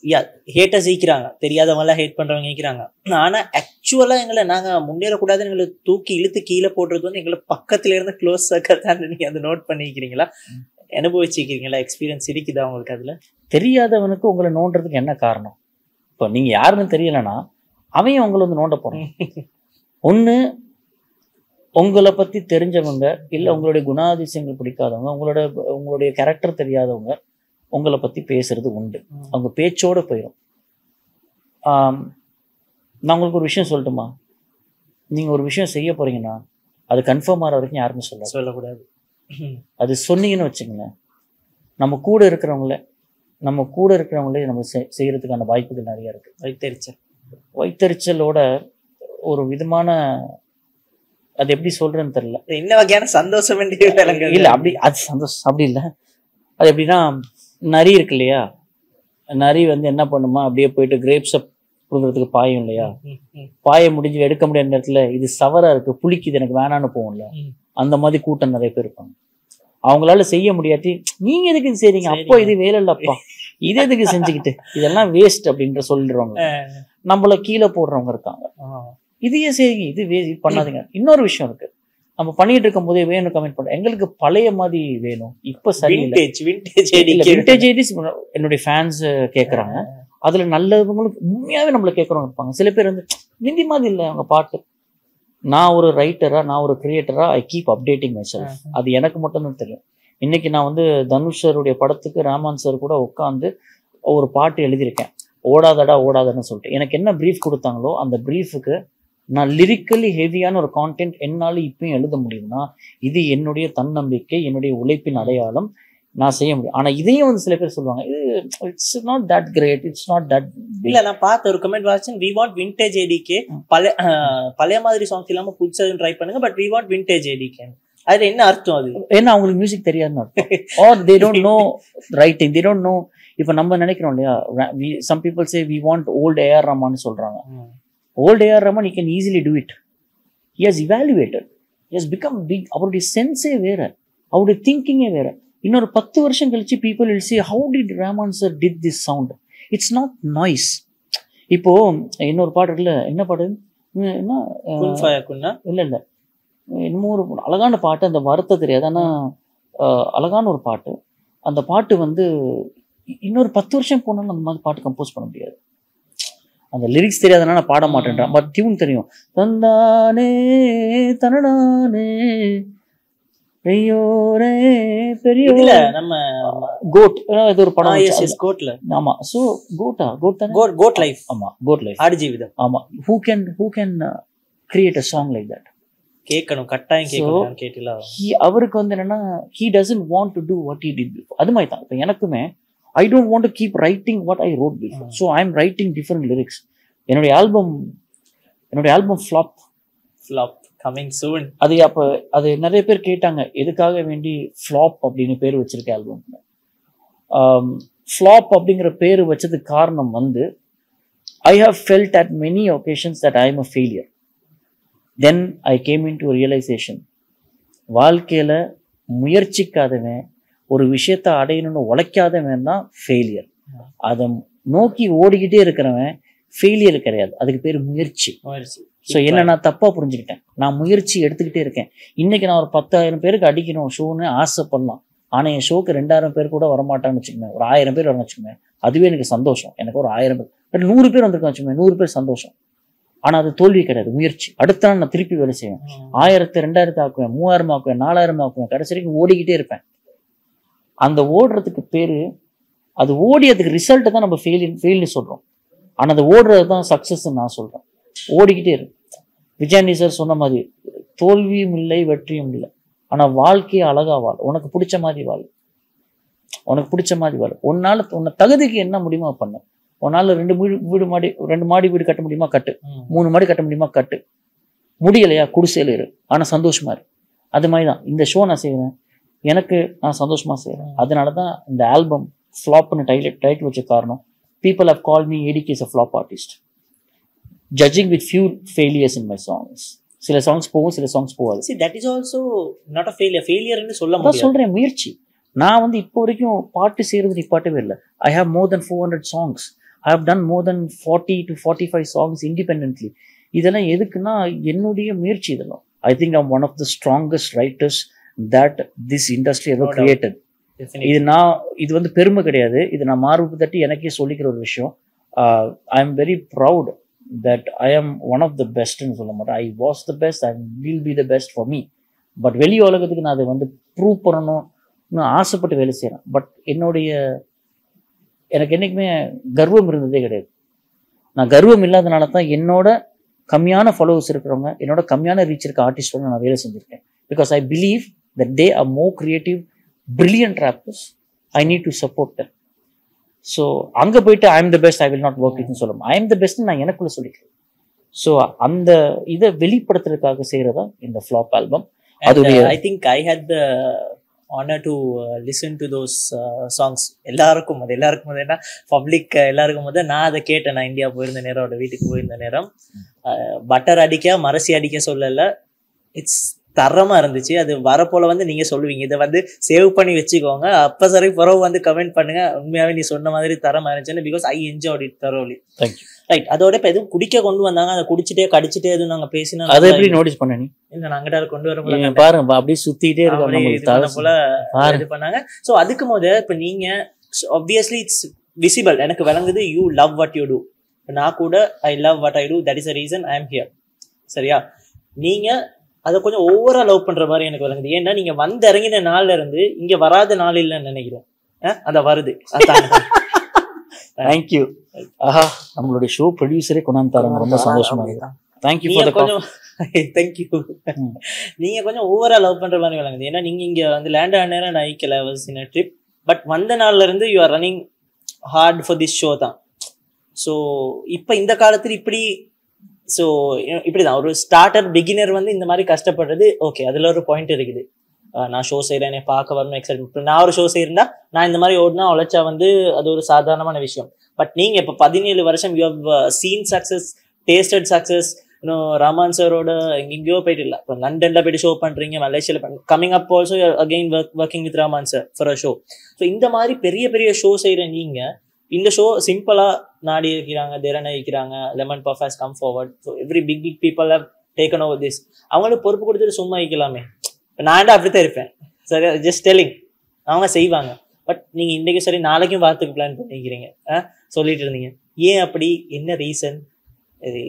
யா ஹேட்டை ஜெயிக்கிறாங்க. தெரியாதவங்களாம் ஹேட் பண்றவங்க ஈக்கிறாங்க ஆனால் ஆக்சுவலாக எங்களை நாங்கள் முன்னேறக்கூடாதுன்னு எங்களை தூக்கி இழுத்து கீழே போடுறது வந்து எங்களை பக்கத்துல இருந்து க்ளோஸ் சர்க்கிள் தான் நீங்க அதை நோட் பண்ணிக்கிறீங்களா? அனுபவிச்சிருக்கீங்களா? எக்ஸ்பீரியன்ஸ் இருக்குதா உங்களுக்கு அதுல? தெரியாதவனுக்கு உங்களை நோண்டுறதுக்கு என்ன காரணம்? இப்போ நீங்க யாருன்னு தெரியலனா அவன் உங்களை வந்து நோண்ட போறான். ஒண்ணு உங்களை பத்தி தெரிஞ்சவங்க இல்ல உங்களுடைய குணாதிசயங்கள் பிடிக்காதவங்க உங்களோட உங்களுடைய கேரக்டர் தெரியாதவங்க உங்களை பத்தி பேசுறது உண்டு. அவங்க பேச்சோட போயிடும் நான் உங்களுக்கு ஒரு விஷயம் சொல்லட்டுமா? நீங்க ஒரு விஷயம் செய்ய போறீங்கன்னா அது கன்ஃபார்ம் ஆகிற வரைக்கும் யாருமே சொல்லாது சொல்லக்கூடாது. அது சொன்னீங்கன்னு வச்சுங்களேன் நம்ம கூட இருக்கிறவங்கள நம்ம கூட இருக்கிறவங்களே நம்ம செய்- செய்யறதுக்கான வாய்ப்புகள் நிறைய இருக்கு. வைத்தறிச்சல். வைத்தறிச்சலோட ஒரு விதமான அது எப்படி சொல்றேன்னு தெரியல. இது என்ன வகையான சந்தோஷம் இல்ல அப்படி அது சந்தோஷம் அப்படி இல்ல. அது எப்படின்னா நரி இருக்கு இல்லையா? நரி வந்து என்ன பண்ணுமா? அப்படியே போயிட்டு கிரேப்ஸை கொடுக்கறதுக்கு பாயும் இல்லையா? பாய முடிஞ்சு எடுக்க முடியாத நேரத்துல இது சவரா இருக்கு புளிக்குது எனக்கு வேணான்னு போகும்ல. அந்த மாதிரி கூட்டம் நிறைய பேர் இருப்பாங்க. அவங்களால செய்ய முடியாட்டி நீங்க எதுக்கு இது செய்றீங்க? அப்போ இது வேலை இல்லப்பா. இது எதுக்கு செஞ்சுக்கிட்டு? இதெல்லாம் வேஸ்ட் அப்படின்ற சொல்லிடுவாங்க. நம்மள கீழே போடுறவங்க இருக்காங்க. இது ஏன் செய்யுங்க இது வே இது பண்ணாதீங்க. இன்னொரு விஷயம் இருக்கு. நம்ம பண்ணிட்டு இருக்கும் போதே வேணும் கமெண்ட் பண்ண எங்களுக்கு பழைய மாதிரி வேணும். இப்ப சரியில்லை. விண்டேஜ் என்னுடைய ஃபேன்ஸ் கேக்குறாங்க. அதுல நல்லவங்களும் உண்மையாவே நம்மள கேட்கறவங்க இருப்பாங்க. சில பேர் வந்து மிந்தி மாதிரி இல்லை அவங்க பாட்டு. நான் ஒரு ரைட்டரா நான் ஒரு கிரியேட்டரா I keep updating myself அது எனக்கு மட்டும்தான் தெரியும். இன்னைக்கு நான் வந்து தனுஷ் சாருடைய படத்துக்கு ராமான் சார் கூட உட்காந்து ஒரு பாட்டு எழுதியிருக்கேன். ஓடாதடா ஓடாதன்னு சொல்லிட்டு. எனக்கு என்ன ப்ரீஃப் கொடுத்தாங்களோ அந்த ப்ரீஃபுக்கு நான் லிரிக்கலி ஹெவியான ஒரு கான்டென்ட் என்னால இப்பயும் எழுத முடியும்னா இது என்னுடைய தன்னம்பிக்கை என்னுடைய உழைப்பின் அடையாளம். நான் செய்ய முடியும். ஆனா இதையும் வந்து சில பேர் சொல்லுவாங்க இது it's not that great it's not that இல்ல நான் பார்த்த ஒரு கமெண்ட் வாட்சன் வி வாண்ட் விண்டேஜ் ஏடிகே பழைய பழைய மாதிரி சாங்ஸ் இல்லாம புதுசா ட்ரை பண்ணுங்க but we want vintage ADK அதுல என்ன அர்த்தம் அது? ஏன்னா அவங்களுக்கு மியூசிக் தெரியாதுன்னு அர்த்தம். Are they don't know writing they don't know இப்போ நம்ம நினைக்கிறோம் இல்லையா some people say we want old A R ரமான்னு சொல்றாங்க. Old A R Rahman you can easily do it he has evaluated has become big அவருடைய சென்ஸே வேற. அவருடைய திங்கிங்கே வேற. இன்னொரு பத்து வருஷம் கழிச்சு people will see how did Rahman sir did this sound it's not noise இப்போ இன்னொரு பாட்டு இருக்குல்ல என்ன பாட்டு? உம், என்ன இல்ல இல்ல. என்னமோ ஒரு அழகான பாட்டு அந்த வருத்தம் தெரியாது. ஆனா அஹ், அழகான ஒரு பாட்டு. அந்த பாட்டு வந்து இன்னொரு பத்து வருஷம் போனாலும் அந்த மாதிரி பாட்டு கம்போஸ் பண்ண முடியாது. அந்த லிரிக்ஸ் தெரியாதனால நான் பாட மாட்டேன்றேன். பட் டியூன் தெரியும். தந்தானே தனடானே பெரியோரே நம்ம கோட் இது ஒரு படம் எஸ் வந்துச்சு. எஸ் கோட்ல ஆமா. சோ கோட்டா கோட் தானே? கோட் கோட் லைஃப் ஆமா கோட் லைஃப் ஆடு ஜீவிதம் ஆமா. Who can who can create a song like that கேட்கணும் கட்டாயம் கேட்கணும் அவருக்கு வந்து என்னன்னா doesn't want to do what he did before. அது மாதிரி தான் இப்போ எனக்குமே I don't want to keep writing what I wrote before so I am writing different lyrics என்னுடைய ஆல்பம் என்னுடைய album flop flop coming soon அது அப்போ அது நிறைய பேர் கேட்டாங்க எதுக்காக வேண்டி ஃப்ளாப் அப்படின்னு பேர் வச்சிருக்க ஆல்பம் ஃப்ளாப் அப்படிங்கிற பேர் வச்சதுக்கு காரணம் வந்து I have felt at many occasions that I am a failure then I came in to realisation வாழ்க்கையில் முயற்சிக்காதவன் ஒரு விஷயத்தை அடையணும்னு உழைக்காதவன் தான் ஃபெயிலியர் அதை நோக்கி ஓடிக்கிட்டே இருக்கிறவன் ஃபெயிலியர் கிடையாது. அதுக்கு பேர் முயற்சி. ஸோ என்ன நான் தப்பா புரிஞ்சுக்கிட்டேன். நான் முயற்சி எடுத்துக்கிட்டே இருக்கேன். இன்னைக்கு நான் ஒரு பத்தாயிரம் பேருக்கு அடிக்கணும் ஷோன்னு ஆசைப்படலாம். ஆனா என் ஷோக்கு ரெண்டாயிரம் பேர் கூட வரமாட்டான்னு வச்சுக்கோங்க. ஒரு ஆயிரம் பேர் வரணும் வச்சுக்கோங்க. அதுவே எனக்கு சந்தோஷம். எனக்கு ஒரு ஆயிரம் பேர். பட் நூறு பேர் வந்திருக்கான்னு வச்சுக்கோங்க. நூறு பேர் சந்தோஷம். ஆனா அது தோல்வி கிடையாது. முயற்சி. அடுத்த நாள் நான் திருப்பி வேலை செய்வேன். ஆயிரத்து ரெண்டாயிரத்து ஆக்குவேன் மூவாயிரம் ஆக்குவேன் நாலாயிரம் ஆக்குவேன். கடைசி வரைக்கும் ஓடிக்கிட்டே இருப்பேன். அந்த ஓடுறதுக்கு பேரு அது ஓடி அதுக்கு ரிசல்ட்டை தான் நம்ம ஃபெயில் ஃபெயில்னு சொல்றோம். ஆனா அது ஓடுறது தான் சக்சஸ் நான் சொல்றேன். ஓடிக்கிட்டே இரு விஜயாண்டி சார் சொன்ன மாதிரி தோல்வியும் இல்லை வெற்றியும் இல்லை. ஆனா வாழ்க்கையை அழகா வாழ். உனக்கு பிடிச்ச மாதிரி வாழ். உனக்கு பிடிச்ச மாதிரி வாழ். உன்னால உன்னை தகுதிக்கு என்ன முடியுமோ பண்ணு. உன்னால ரெண்டு வீடு வீடு மாடி ரெண்டு மாடி வீடு கட்ட முடியுமா கட்டு. மூணு மாடி கட்ட முடியுமா கட்டு. முடியலையா குடிசையில் இரு. ஆனா சந்தோஷமா இரு. அது மாதிரி தான். இந்த ஷோ நான் செய்வேன். எனக்கு நான் சந்தோஷமா செய்றேன் அதனால தான் இந்த ஆல்பம் ஃப்ளாப்னு டைட்டில் டைட்டில் வச்ச காரணம். People have call me ADK's a flop artist judging with few failures in my songs சில சாங்ஸ் போகும் சில சாங்ஸ் போகாது see that is also not a failure. Failure ன்னு சொல்ல முடியாது. சொல்றேன் முயற்சி. நான் வந்து இப்போ வரைக்கும் பாட்டு செய்யறது நிப்பாட்டவே இல்லை. I have more than four hundred songs I have done more than forty two forty five songs independently இதெல்லாம் எதுக்குன்னா என்னுடைய முயற்சி இதெல்லாம். I think I'm one of the strongest writers that this industry ever. Created. இது நான் இது வந்து பெருமை கிடையாது. இது நான் மார்பு தட்டி எனக்கே சொல்லிக்கிற ஒரு விஷயம். I am very proud that I am one of the பெஸ்ட்னு சொல்ல மாட்டேன். I was the best I will be the best for me but வெளி உலகத்துக்கு நான் அதை வந்து ப்ரூவ் பண்ணணும்னு ஆசைப்பட்டு வேலை செய்கிறேன் பட் என்னுடைய எனக்கு என்றைக்குமே கர்வம் இருந்ததே கிடையாது. நான் கர்வம் இல்லாதனால தான் என்னோட கம்மியான ஃபாலோவர்ஸ் இருக்கிறவங்க என்னோட கம்மியான ரீச் இருக்க ஆர்டிஸ்டோட நான் வேலை செஞ்சுருக்கேன். Because I believe that they are more creative brilliant rappers. I need to support so அங்கே போயிட்டு I am the best I will not work வித்னு சொல்ல ஐ எம் த பெஸ்ட்னு நான் எனக்குள்ள சொல்லிக்கிறேன் ஸோ அந்த இதை வெளிப்படுத்துறதுக்காக செய்கிறதா இந்த ஃப்ளாப் ஆல்பம் அதுடைய- I think I had the honour to listen to those songs எல்லாருக்கும் அது எல்லாருக்கும் அது என்ன பப்ளிக் எல்லாருக்கும் போது நான் அதை கேட்டேன் நான் இந்தியா போயிருந்த நேரம் அவரோட வீட்டுக்கு போயிருந்த நேரம். பட்டர் அடிக்க மரசி அடிக்க சொல்லல. இட்ஸ் தரமா இருந்துச்சு. அது வரப்போல வந்து நீங்க சொல்லுவீங்க. இதை வந்து சேவ் பண்ணி வச்சுக்கோங்க. அப்ப சரி பிறகு வந்து கமெண்ட் பண்ணுங்க. உண்மையாவே நீ சொன்ன மாதிரி தரமா இருந்துச்சுன்னு because I enjoy it thoroughly right அதோட இப்ப எதுவும் குடிக்க கொண்டு வந்தாங்க. அதை குடிச்சிட்டே கடிச்சிட்டே எதுவும் நாங்க பேசினா அதை எப்படி நோட்டீஸ் பண்ண நீ? இல்ல நாங்க கிட்ட கொண்டு வர இவன் பாருங்க அப்படியே பண்ண தலை போல. இது பண்ணாங்க. சோ அதுக்கு போது இப்ப நீங்க ஆப்வியஸ்லி இட்ஸ் விசிபிள் எனக்கு விளங்குது you love what you do நான் கூட I love what I do that is a reason I am here சரியா? நீங்க அதை கொஞ்சம் ஓவரா லவ் பண்ற மாதிரி எனக்கு விளங்குது. ஏன்னா நீங்க வந்து இறங்கின நாள்ல இருந்து இங்க வராத நாள் இல்லைன்னு நினைக்கிறேன். அத வருது. தேங்க்யூ ஆஹா நம்மளுடைய ஷோ ப்ரொடியூசரே கொண்டாந்து தராங்க ரொம்ப சந்தோஷமா இருக்கு. தேங்க்யூ கொஞ்சம் தேங்க்யூ. நீங்க கொஞ்சம் ஓவரா லவ் பண்ற மாதிரி விளங்குது. ஏன்னா நீங்க இங்க வந்து லேண்ட் ஆன நேரம் நான் ஐக்கல வாஸ் இன் ட்ரிப் பட் வந்த நாள்ல இருந்து you are running hard for this show தான். ஸோ இப்போ இந்த காலத்துல இப்படி ஸோ இப்படிதான். ஒரு ஸ்டார்டர் பிகினர் வந்து இந்த மாதிரி கஷ்டப்படுறது ஓகே அதுல ஒரு பாயிண்ட் இருக்குது. நான் ஷோ செய்கிறேன் என்னை பார்க்க வரணும் எக்ஸைட் நான் ஒரு ஷோ செய்யிருந்தா நான் இந்த மாதிரி ஓடினா உழைச்சா வந்து அது ஒரு சாதாரணமான விஷயம். பட் நீங்க இப்போ பதினேழு வருஷம் you have seen success tasted success இன்னும் ரமான் சாரோட எங்கெங்கயோ போயிட்டு இல்லை. இப்போ லண்டன்ல போயிட்டு ஷோ பண்றீங்க மலேசியால coming up also again working with Rahman sir for a show so இந்த மாதிரி பெரிய பெரிய ஷோ செய்யற நீங்க இந்த ஷோ சிம்பிளா நாடி இருக்கிறாங்க திறனை இருக்கிறாங்க lemon puff has come forward so every big big people have taken over this அவங்களுக்கு பொறுப்பு கொடுத்துட்டு சும்மா வைக்கலாமே இப்போ நான் அப்படித்தான் இருப்பேன். சரி ஜஸ்ட் டெல்லிங் அவங்க செய்வாங்க. பட் நீங்க இன்றைக்கும் சரி நாளைக்கும் வாரத்துக்கு பிளான் பண்ணிக்கிறீங்க. ஆ? சொல்லிட்டு இருந்தீங்க. ஏன் அப்படி? என்ன ரீசன்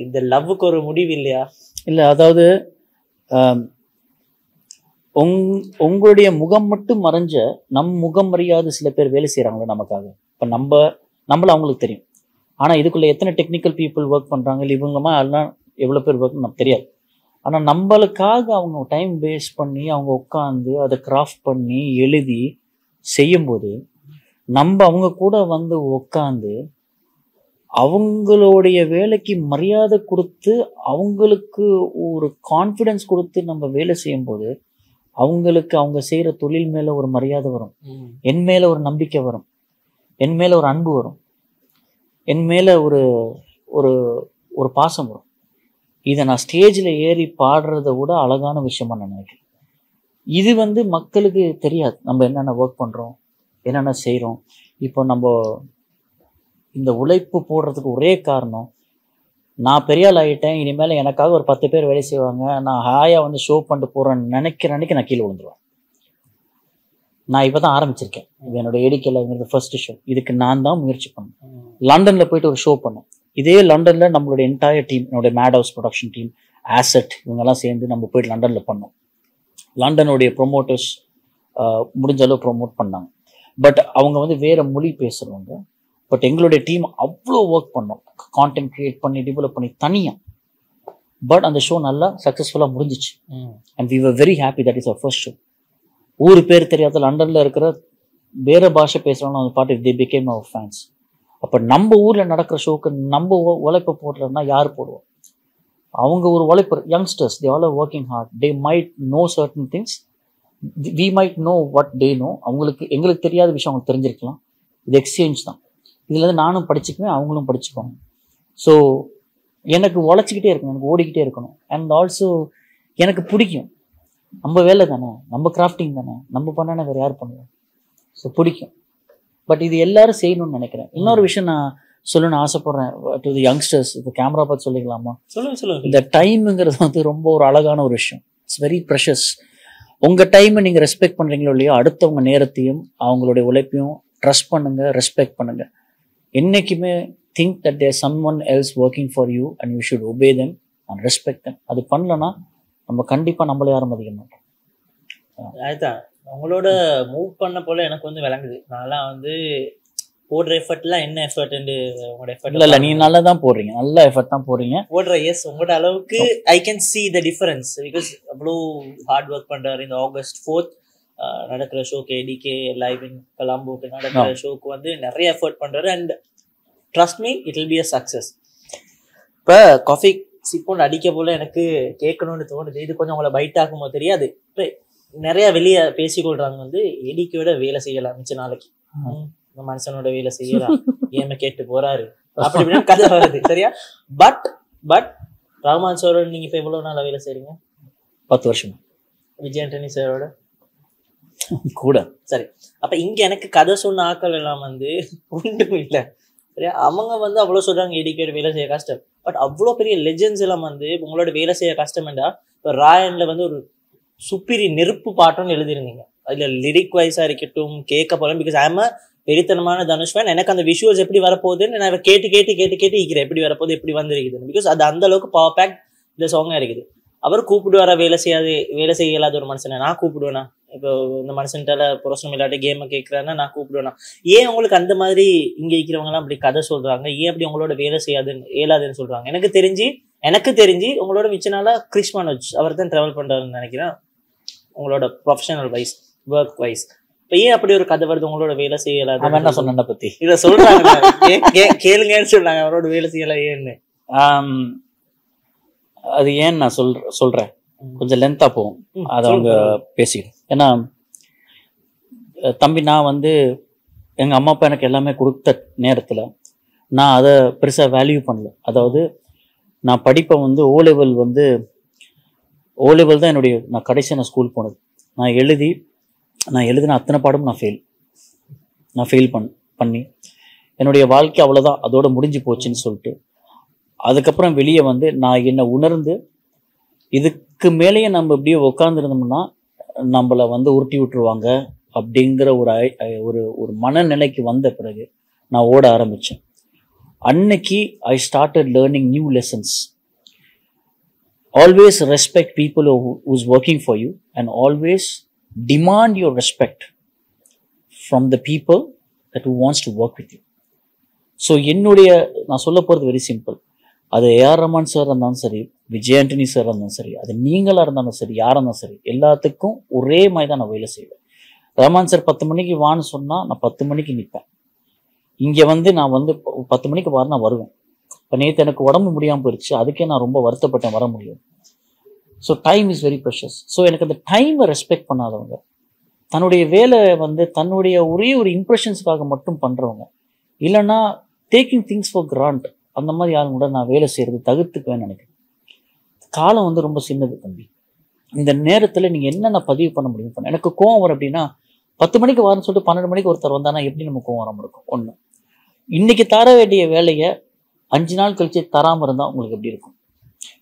இந்த லவ்வுக்கு ஒரு முடிவு இல்லையா? இல்லை அதாவது உங் உங்களுடைய முகம் மட்டும் மறைஞ்ச நம் முகம் அறியாத சில பேர் வேலை செய்கிறாங்களே நமக்காக. இப்போ நம்ம நம்மள அவங்களுக்கு தெரியும். ஆனா இதுக்குள்ள எத்தனை டெக்னிக்கல் பீப்புள் ஒர்க் பண்றாங்க இல்லை இவங்கமா எல்லாம் எவ்வளவு பேர் ஒர்க் நமக்கு தெரியாது. ஆனா நம்மளுக்காக அவங்க டைம் வேஸ்ட் பண்ணி அவங்க உட்காந்து அதை கிராஃப்ட் பண்ணி எழுதி செய்யும்போது நம்ம அவங்க கூட வந்து உட்காந்து அவங்களுடைய வேலைக்கு மரியாதை கொடுத்து அவங்களுக்கு ஒரு கான்ஃபிடன்ஸ் கொடுத்து நம்ம வேலை செய்யும்போது அவங்களுக்கு அவங்க செய்யற தொழில் மேல ஒரு மரியாதை வரும். என் மேல ஒரு நம்பிக்கை வரும். என் மேலே ஒரு அன்பு வரும். என் மேலே ஒரு ஒரு ஒரு பாசம் வரும். இதை நான் ஸ்டேஜில் ஏறி பாடுறத விட அழகான விஷயமா நான் நினைக்கிறேன். இது வந்து மக்களுக்கு தெரியாது. நம்ம என்னென்ன ஒர்க் பண்ணுறோம் என்னென்ன செய்கிறோம் இப்போ நம்ம இந்த உழைப்பு போடுறதுக்கு ஒரே காரணம் நான் பெரிய ஆள் ஆகிட்டேன் இனிமேல் எனக்காக ஒரு பத்து பேர் வேலை செய்வாங்க நான் ஹாயாக வந்து ஷோ பண்ணிட்டு போகிறேன்னு நினைக்கிற அன்னைக்கு நான் கீழே விழுந்துருவேன். நான் இப்போ தான் ஆரம்பிச்சிருக்கேன் இது என்னோட ஏடிக்கையில் ஃபர்ஸ்ட் ஷோ இதுக்கு நான் தான் முயற்சி பண்ணேன் லண்டன்ல போயிட்டு ஒரு ஷோ பண்ணோம். இதே லண்டன்ல நம்மளோட என்டையர் டீம் என்னோட மேட் ஹவுஸ் ப்ரொடக்ஷன் டீம் ஆசட் இவங்கெல்லாம் சேர்ந்து நம்ம போயிட்டு லண்டன்ல பண்ணோம். லண்டனுடைய ப்ரொமோட்டர்ஸ் முடிஞ்ச அளவு ப்ரொமோட் பண்ணாங்க. பட் அவங்க வந்து வேற மொழி பேசுறவங்க. பட் எங்களுடைய டீம் அவ்வளோ ஒர்க் பண்ணோம். கான்டென்ட் கிரியேட் பண்ணி டெவலப் பண்ணி தனியா. பட் அந்த ஷோ நல்லா சக்ஸஸ்ஃபுல்லாக முடிஞ்சிச்சு. And we were very happy that is our first show ஊர் பேர் தெரியாத லண்டன்ல இருக்கிற வேற பாஷை பேசுறவங்க அந்த பாட்டு தி பிகேம் அவர் ஃபேன்ஸ் அப்ப நம்ம ஊர்ல நடக்கிற ஷோக்கு நம்ம உ- உழைப்பு போடுறதுனா யார் போடுவோம் அவங்க ஒரு உழைப்பு youngsters they all working hard they might know certain things we might know what they know அவங்களுக்கு எங்களுக்கு தெரியாத விஷயம் அவங்களுக்கு தெரிஞ்சிருக்கலாம். இது எக்ஸ்சேஞ்ச் தான். இதுல இருந்து நானும் படிச்சுக்குவேன் அவங்களும் படிச்சுக்குவாங்க. ஸோ எனக்கு உழைச்சிக்கிட்டே இருக்கணும் எனக்கு ஓடிக்கிட்டே இருக்கணும். அண்ட் ஆல்சோ எனக்கு பிடிக்கும். நம்ம வேலை தானே நம்ம கிராஃப்டிங் தானே நம்ம பண்ணனா வேற யார் பண்ணுவோம் ஸோ பிடிக்கும். பட் இது எல்லாரும் செய்யணும்னு நினைக்கிறேன். இன்னொரு விஷயம் நான் சொல்லணும்னு ஆசைப்படுறேன். டு தி யங்ஸ்டர்ஸ் இப்போ கேமரா பார்த்து சொல்லிக்கலாமா? சொல்லுங்க சொல்லுங்க. இந்த டைமுங்கிறது வந்து ரொம்ப ஒரு அழகான ஒரு விஷயம். இட்ஸ் வெரி ப்ரெஷஸ் உங்க டைமை நீங்க ரெஸ்பெக்ட் பண்றீங்களோ இல்லையோ அடுத்தவங்க நேரத்தையும் அவங்களுடைய உழைப்பையும் ட்ரஸ்ட் பண்ணுங்க ரெஸ்பெக்ட் பண்ணுங்க. என்னைக்குமே think that there someone else working for you and you should obey them and respect them அது பண்ணலன்னா நம்ம கண்டிப்பா நம்மள யாரும் மதிக்க மாட்டோம் அதுதான் உங்களோட மூவ் பண்ண போல எனக்கு வந்து விளங்குது. நான்லாம் வந்து போடுற எஃபர்ட்லாம் என்ன எஃபர்ட் உங்களோட எஃபர்ட் இல்ல இல்ல நல்லா தான் போடுறீங்க. நல்ல எஃபர்ட் தான் போடுறீங்க. போடுற எஸ் உங்களோட அளவுக்கு I can see the difference because அவ்வளோ ஹார்ட் ஒர்க் பண்றாரு. இந்த ஆகஸ்ட் ஃபோர்த் நடக்கிற ஷோக்கு ஏடிகே லைவ் இன் கலாம்போக்கு நடக்கிற ஷோக்கு வந்து நிறைய எஃபர்ட் பண்றாரு. And trust me it will be a success இப்போ காஃபி சிப்போன் அடிக்க போல எனக்கு கேட்கணும்னு தோணுது. இது கொஞ்சம் உங்களை பைட் ஆகுமோ தெரியாது. நிறைய வெளியே பேசிக்கொள்றாங்க வந்து ஏடிக்கையோட வேலை செய்யலாம் மிச்ச நாளைக்கு. இந்த மனுஷனோட வேலை செய்யலாம் ஏம கேட்டு போறாரு. அப்படி இப்படின்னு கதை வருது. சரியா? பட் பட் ரஹ்மான் சாரோட நீங்க இப்ப எவ்வளவு நாளா வேலை செய்றீங்க? பத்து வருஷம். விஜய் ஆண்டனி சாரோட? கூட. சரி. அப்ப இங்க எனக்கு கதை சொன்ன ஆட்கள் எல்லாம் வந்து ஒன்றும் இல்லை சரியா? அவங்க வந்து அவ்வளவு சொல்றாங்க எடிக்கேட் வேலை செய்ய கஷ்டம். பட் அவ்வளோ பெரிய லெஜெண்ட்ஸ் எல்லாம் வந்து உங்களோட வேலை செய்ய கஷ்டமெண்டா இப்போ ராயனில் வந்து ஒரு சுப்பிரி நெருப்பு பாட்டம்னு எழுதியிருந்தீங்க. அதில் லிரிக் வைஸாக இருக்கட்டும் கேட்க போகலாம் பிகாஸ் ஐம் வெறித்தனமான தனுஷ் fan. எனக்கு அந்த விஷுவல்ஸ் எப்படி வரப்போகுதுன்னு நான் கேட்டு கேட்டு கேட்டு கேட்டு இருக்கிறேன். எப்படி வரப்போகுது எப்படி வந்திருக்குதுன்னு. பிகாஸ் அது அந்த அளவுக்கு பவர் பேக் இந்த சாங்காக இருக்குது. அவர் கூப்பிடுவாரா வேலை செய்யாது வேலை செய்ய இயலாத ஒரு மனுஷனை? நான் கூப்பிடுவேனா? இப்போ இந்த மனுஷன்ட்டால புரோசனம் இல்லாட்டி கேமை கேட்குறான்னா நான் கூப்பிடுவேனா. ஏன் உங்களுக்கு அந்த மாதிரி இங்க இருக்கிறவங்கலாம் அப்படி கதை சொல்றாங்க? ஏன் அப்படி உங்களோட வேலை செய்யாதுன்னு இயலாதுன்னு சொல்றாங்க? எனக்கு தெரிஞ்சு எனக்கு தெரிஞ்சு உங்களோட மிச்ச நாளா கிறிஸ் மனோஜ் அவர் தான் ட்ராவல் பண்றாருன்னு நினைக்கிறேன். உங்களோட ப்ரொஃபஷனல் வைஸ் ஒர்க் வைஸ் இப்போ ஏன் அப்படி ஒரு கதை வருது? உங்களோட வேலை அவன் என்ன சொன்ன பத்தி? இதை சொல்றாங்க. கேளுங்கன்னு சொல்றாங்க. அவரோட வேலை செய்யல ஏன்னு. அது ஏன் நான் சொல் சொல்றேன்? கொஞ்சம் லென்த்தா போகும். அதை அவங்க பேசிக்கணும். ஏன்னா தம்பி நான் வந்து எங்க அம்மா அப்பா எனக்கு எல்லாமே கொடுத்த நேரத்துல நான் அதை பெருசா வேல்யூ பண்ணல. அதாவது நான் படிப்பை வந்து ஓ லெவல் வந்து ஓ லெவல் தான் என்னுடைய நான் கடைசியாக நான் ஸ்கூல் போனது. நான் எழுதி நான் எழுதின அத்தனை பாடமும் நான் ஃபெயில் நான் ஃபெயில் பண் பண்ணி என்னுடைய வாழ்க்கை அவ்வளோதான் அதோட முடிஞ்சு போச்சுன்னு சொல்லிட்டு அதுக்கப்புறம் வெளியே வந்து நான் என்னை உணர்ந்து இதுக்கு மேலேயே நம்ம இப்படியே உட்காந்துருந்தோம்னா நம்மளை வந்து உருட்டி விட்டுருவாங்க அப்படிங்கிற ஒரு ஐ- ஒரு ஒரு மனநிலைக்கு வந்த பிறகு நான் ஓட ஆரம்பித்தேன் அன்னைக்கு I started learning new lessons always respect people who's working for you and always demand your respect from the people that who wants to work with you so என்னுடைய நான் சொல்ல போகிறது வெரி சிம்பிள் அது ஏஆர் ரமான் சார் இருந்தாலும் சரி Vijay Antony sir இருந்தாலும் சரி அது நீங்களாக இருந்தாலும் சரி யாராக இருந்தாலும் சரி எல்லாத்துக்கும் ஒரே மாதிரி தான் நான் வேலை செய்வேன். ரமான் சார் பத்து மணிக்கு வான்னு சொன்னால் நான் பத்து மணிக்கு நிற்பேன் இங்கே வந்து நான் வந்து பத்து மணிக்கு வர நான் வருவேன். இப்போ நேற்று எனக்கு உடம்பு முடியாமல் போயிடுச்சு அதுக்கே நான் ரொம்ப வருத்தப்பட்டேன் வர முடியும் so time is very precious so எனக்கு அந்த டைமை ரெஸ்பெக்ட் பண்ணாதவங்க தன்னுடைய வேலை வந்து தன்னுடைய ஒரே ஒரு இம்ப்ரெஷன்ஸ்க்காக மட்டும் பண்ணுறவங்க இல்லைன்னா டேக்கிங் திங்ஸ் ஃபார் கிராண்ட் அந்த மாதிரி யாரும் கூட நான் வேலை செய்கிறது தவிர்த்துக்குவேன்னு நினைக்கிறேன். காலம் வந்து ரொம்ப சின்னது தம்பி. இந்த நேரத்தில் நீங்கள் என்னென்ன பதிவு பண்ண முடியும்? பண்ண எனக்கு கோவம் வரும் அப்படின்னா பத்து மணிக்கு வரேன்னு சொல்லிட்டு பன்னெண்டு மணிக்கு ஒருத்தர் வந்தானா எப்படி நம்ம கோவம் வராமல் இருக்கும் ஒன்று இன்றைக்கி தர வேண்டிய வேலையை அஞ்சு நாள் கழிச்சு தராமல் இருந்தால் உங்களுக்கு எப்படி இருக்கும்?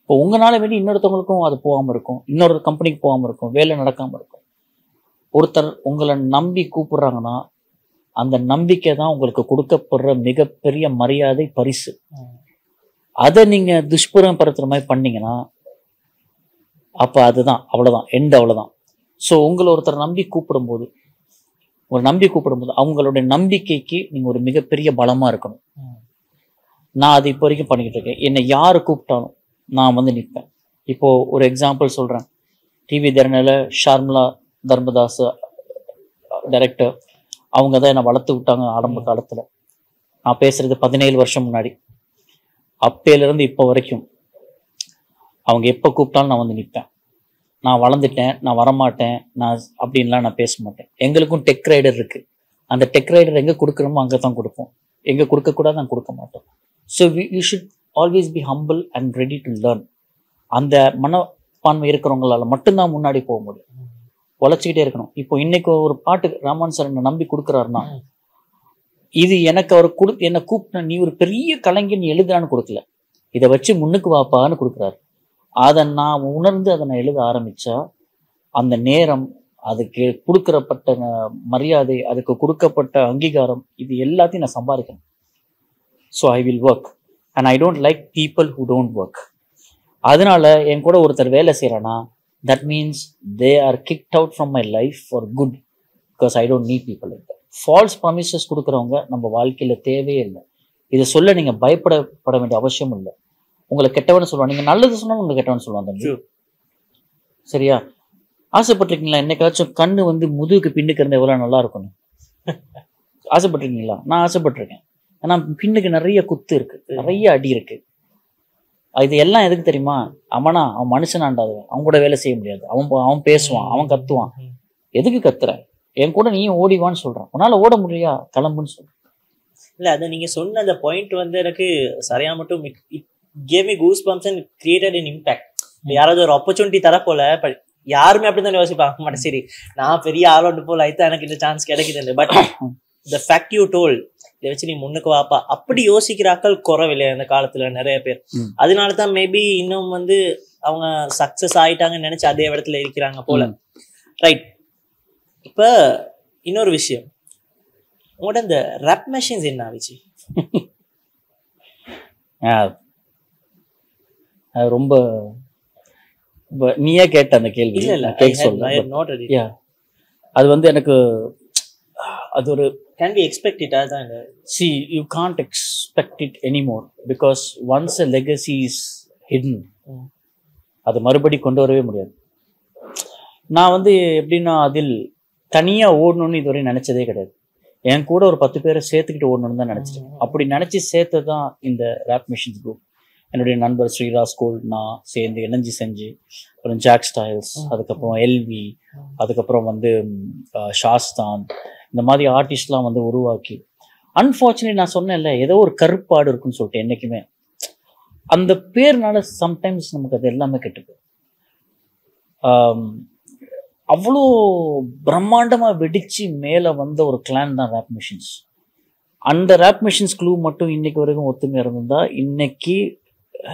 இப்போ உங்களால் வேண்டி இன்னொருத்தவங்களுக்கும் அது போகாமல் இருக்கும். இன்னொரு கம்பெனிக்கு போகாமல் இருக்கும். வேலை நடக்காமல் இருக்கும். ஒருத்தர் உங்களை நம்பி கூப்பிடுறாங்கன்னா அந்த நம்பிக்கை தான் உங்களுக்கு கொடுக்கப்படுற மிகப்பெரிய மரியாதை பரிசு. அதை நீங்க துஷ்பிரமப்படுத்துற மாதிரி பண்ணீங்கன்னா அப்ப அதுதான் அவ்வளவுதான் எண்ட் அவ்வளவுதான். ஸோ உங்களை ஒருத்தர் நம்பி கூப்பிடும்போது ஒரு நம்பி கூப்பிடும்போது அவங்களுடைய நம்பிக்கைக்கு நீங்க ஒரு மிகப்பெரிய பலமா இருக்கணும். நான் அது இப்போ வரைக்கும் பண்ணிக்கிட்டு இருக்கேன். என்னை யார் கூப்பிட்டாலும் நான் வந்து நிற்பேன் இப்போ ஒரு எக்ஸாம்பிள் சொல்றேன். டிவி தரணில ஷார்மிளா தர்மதாஸ் டைரக்டர் அவங்க தான் என்னை வளர்த்து விட்டாங்க ஆரம்ப காலத்துல. நான் பேசுறது பதினேழு வருஷம் முன்னாடி. அப்பையிலேருந்து இப்போ வரைக்கும் அவங்க எப்போ கூப்பிட்டாலும் நான் வந்து நிற்பேன் நான் வளர்ந்துட்டேன் நான் வரமாட்டேன் நான் அப்படின்லாம் நான் பேச மாட்டேன். எங்களுக்கும் டெக் ரைடர் இருக்கு. அந்த டெக் ரைடர் எங்கே கொடுக்கணுமோ அங்கே தான் கொடுப்போம். எங்கே கொடுக்கக்கூடாது நான் கொடுக்க மாட்டோம். So you should always be humble and ready to learn அந்த மனப்பான்மை இருக்கிறவங்களால மட்டும்தான் முன்னாடி போக முடியும். உழைச்சிக்கிட்டே இருக்கணும். இப்போ இன்னைக்கு ஒரு பாட்டு ராமன் சார் என்னை நம்பி கொடுக்குறாருன்னா இது எனக்கு அவர் கொடு என்னை கூப்பிட்ட நீ ஒரு பெரிய கலைஞன் எழுதுறான்னு கொடுக்கல. இதை வச்சு முன்னுக்கு வாப்பான்னு கொடுக்குறாரு. அதை நான் உணர்ந்து அதை நான் எழுத ஆரம்பிச்சா அந்த நேரம் அதுக்கு கொடுக்கறப்பட்ட மரியாதை அதுக்கு கொடுக்கப்பட்ட அங்கீகாரம் இது எல்லாத்தையும் நான் சம்பாதிக்கணும். So I will work and I don't like people who don't work அதனால என் கூட ஒருத்தர் வேலை செய்கிறானா that means they are kicked out from my life for good because I don't need people like false promises கொடுக்குறவங்க நம்ம வாழ்க்கையில தேவையே இல்லை. இதை சொல்ல நீங்க பயப்படப்பட வேண்டிய அவசியம் இல்லை. உங்களை கெட்டவன்னு சொல்லுவாங்க. நீங்க நல்லது சொன்னாலும் உங்களை கெட்டவன்னு சொல்லுவாங்க தம்பி. சரியா? ஆசைப்பட்டிருக்கீங்களா? என்னைக்காச்சும் கண்ணு வந்து முதுகுக்கு பின்னுக்கு இருந்தா எவ்வளவு நல்லா இருக்கும் ஆசைப்பட்டிருக்கீங்களா? நான் ஆசைப்பட்டிருக்கேன். ஆனா பின்னுக்கு நிறைய குத்து இருக்கு. நிறைய அடி இருக்கு. இது எல்லாம் எதுக்கு தெரியுமா? அவனா அவன் மனுஷனாண்டாது அவன் கூட வேலை செய்ய முடியாது. அவன் அவன் பேசுவான் அவன் கத்துவான். எதுக்கு கத்துற? என் கூட நீயும் ஓடிவான்னு சொல்றான். உன்னால ஓட முடியா கிளம்புன்னு சொல்றான் இல்ல அது நீங்க சொன்ன அந்த பாயிண்ட் வந்து எனக்கு சரியா மட்டும் came me goosebumps and created in impact யாராவது ஒரு ஆப்பர்ச்சுனிட்டி தர போல but யாருமே அப்படிதான் யோசிப்பாங்க. மாட்டேன் சரி நான் பெரிய ஆளோட்டு போல ஆயிட்டு எனக்கு இந்த சான்ஸ் கிடைக்குது but the fact you told இதை வச்சு நீ முன்னுக்கு வாப்பா. அப்படி யோசிக்கிறாக்கள் குறவில்லை அந்த காலத்துல நிறைய பேர். அதனால தான் மேபி இன்னும் வந்து அவங்க சக்சஸ் ஆயிட்டாங்கன்னு நினைச்சு அதே இடத்துல இருக்கிறாங்க போல. ரைட் இப்ப இன்னொரு விஷயம். உங்களோட இந்த ரப் மெஷின்ஸ் என்ன ஆச்சு? அது ரொம்ப நீயே கேட்ட அந்த கேள்வி. கேட்க Yeah. அது வந்து எனக்கு அது ஒரு கேன் பி எக்ஸ்பெக்ட் இட் அதான் இந்த see you can't expect it anymore because once a legacy is hidden hmm. அது மறுபடி கொண்டு வரவே முடியாது. நான் வந்து எப்படின்னா அதில் தனியா ஓடணும்னு இதுவரை நினைச்சதே கிடையாது. என் கூட ஒரு பத்து பேரை சேர்த்துக்கிட்டு ஓடணும்னு தான் நினைச்சிட்டேன். அப்படி நினைச்சு சேர்த்தது தான் இந்த ரேப் மிஷின்ஸ் குரூப் என்னுடைய நண்பர் ஸ்ரீராஸ் கோல் நான் சேர்ந்து இணைஞ்சு செஞ்சு அப்புறம் ஜாக் ஸ்டைல்ஸ் அதுக்கப்புறம் எல்வி அதுக்கப்புறம் வந்து ஷாஸ்தான் இந்த மாதிரி ஆர்டிஸ்ட்லாம் வந்து உருவாக்கி. அன்ஃபார்ச்சுனேட் நான் சொன்னேன்ல ஏதோ ஒரு கருப்பாடு இருக்குன்னு சொல்லிட்டு என்னைக்குமே. அந்த பேர்னால சம்டைம்ஸ் நமக்கு அது எல்லாமே கெட்டு போயிடும். ஆம், அவ்வளோ பிரம்மாண்டமா வெடிச்சு மேல வந்த ஒரு கிளான் தான் ரேப் மிஷின்ஸ் அந்த ரேப் மிஷின்ஸ் க்ளூ மட்டும் இன்னைக்கு வரைக்கும் ஒத்துமை இருந்திருந்தா இன்னைக்கு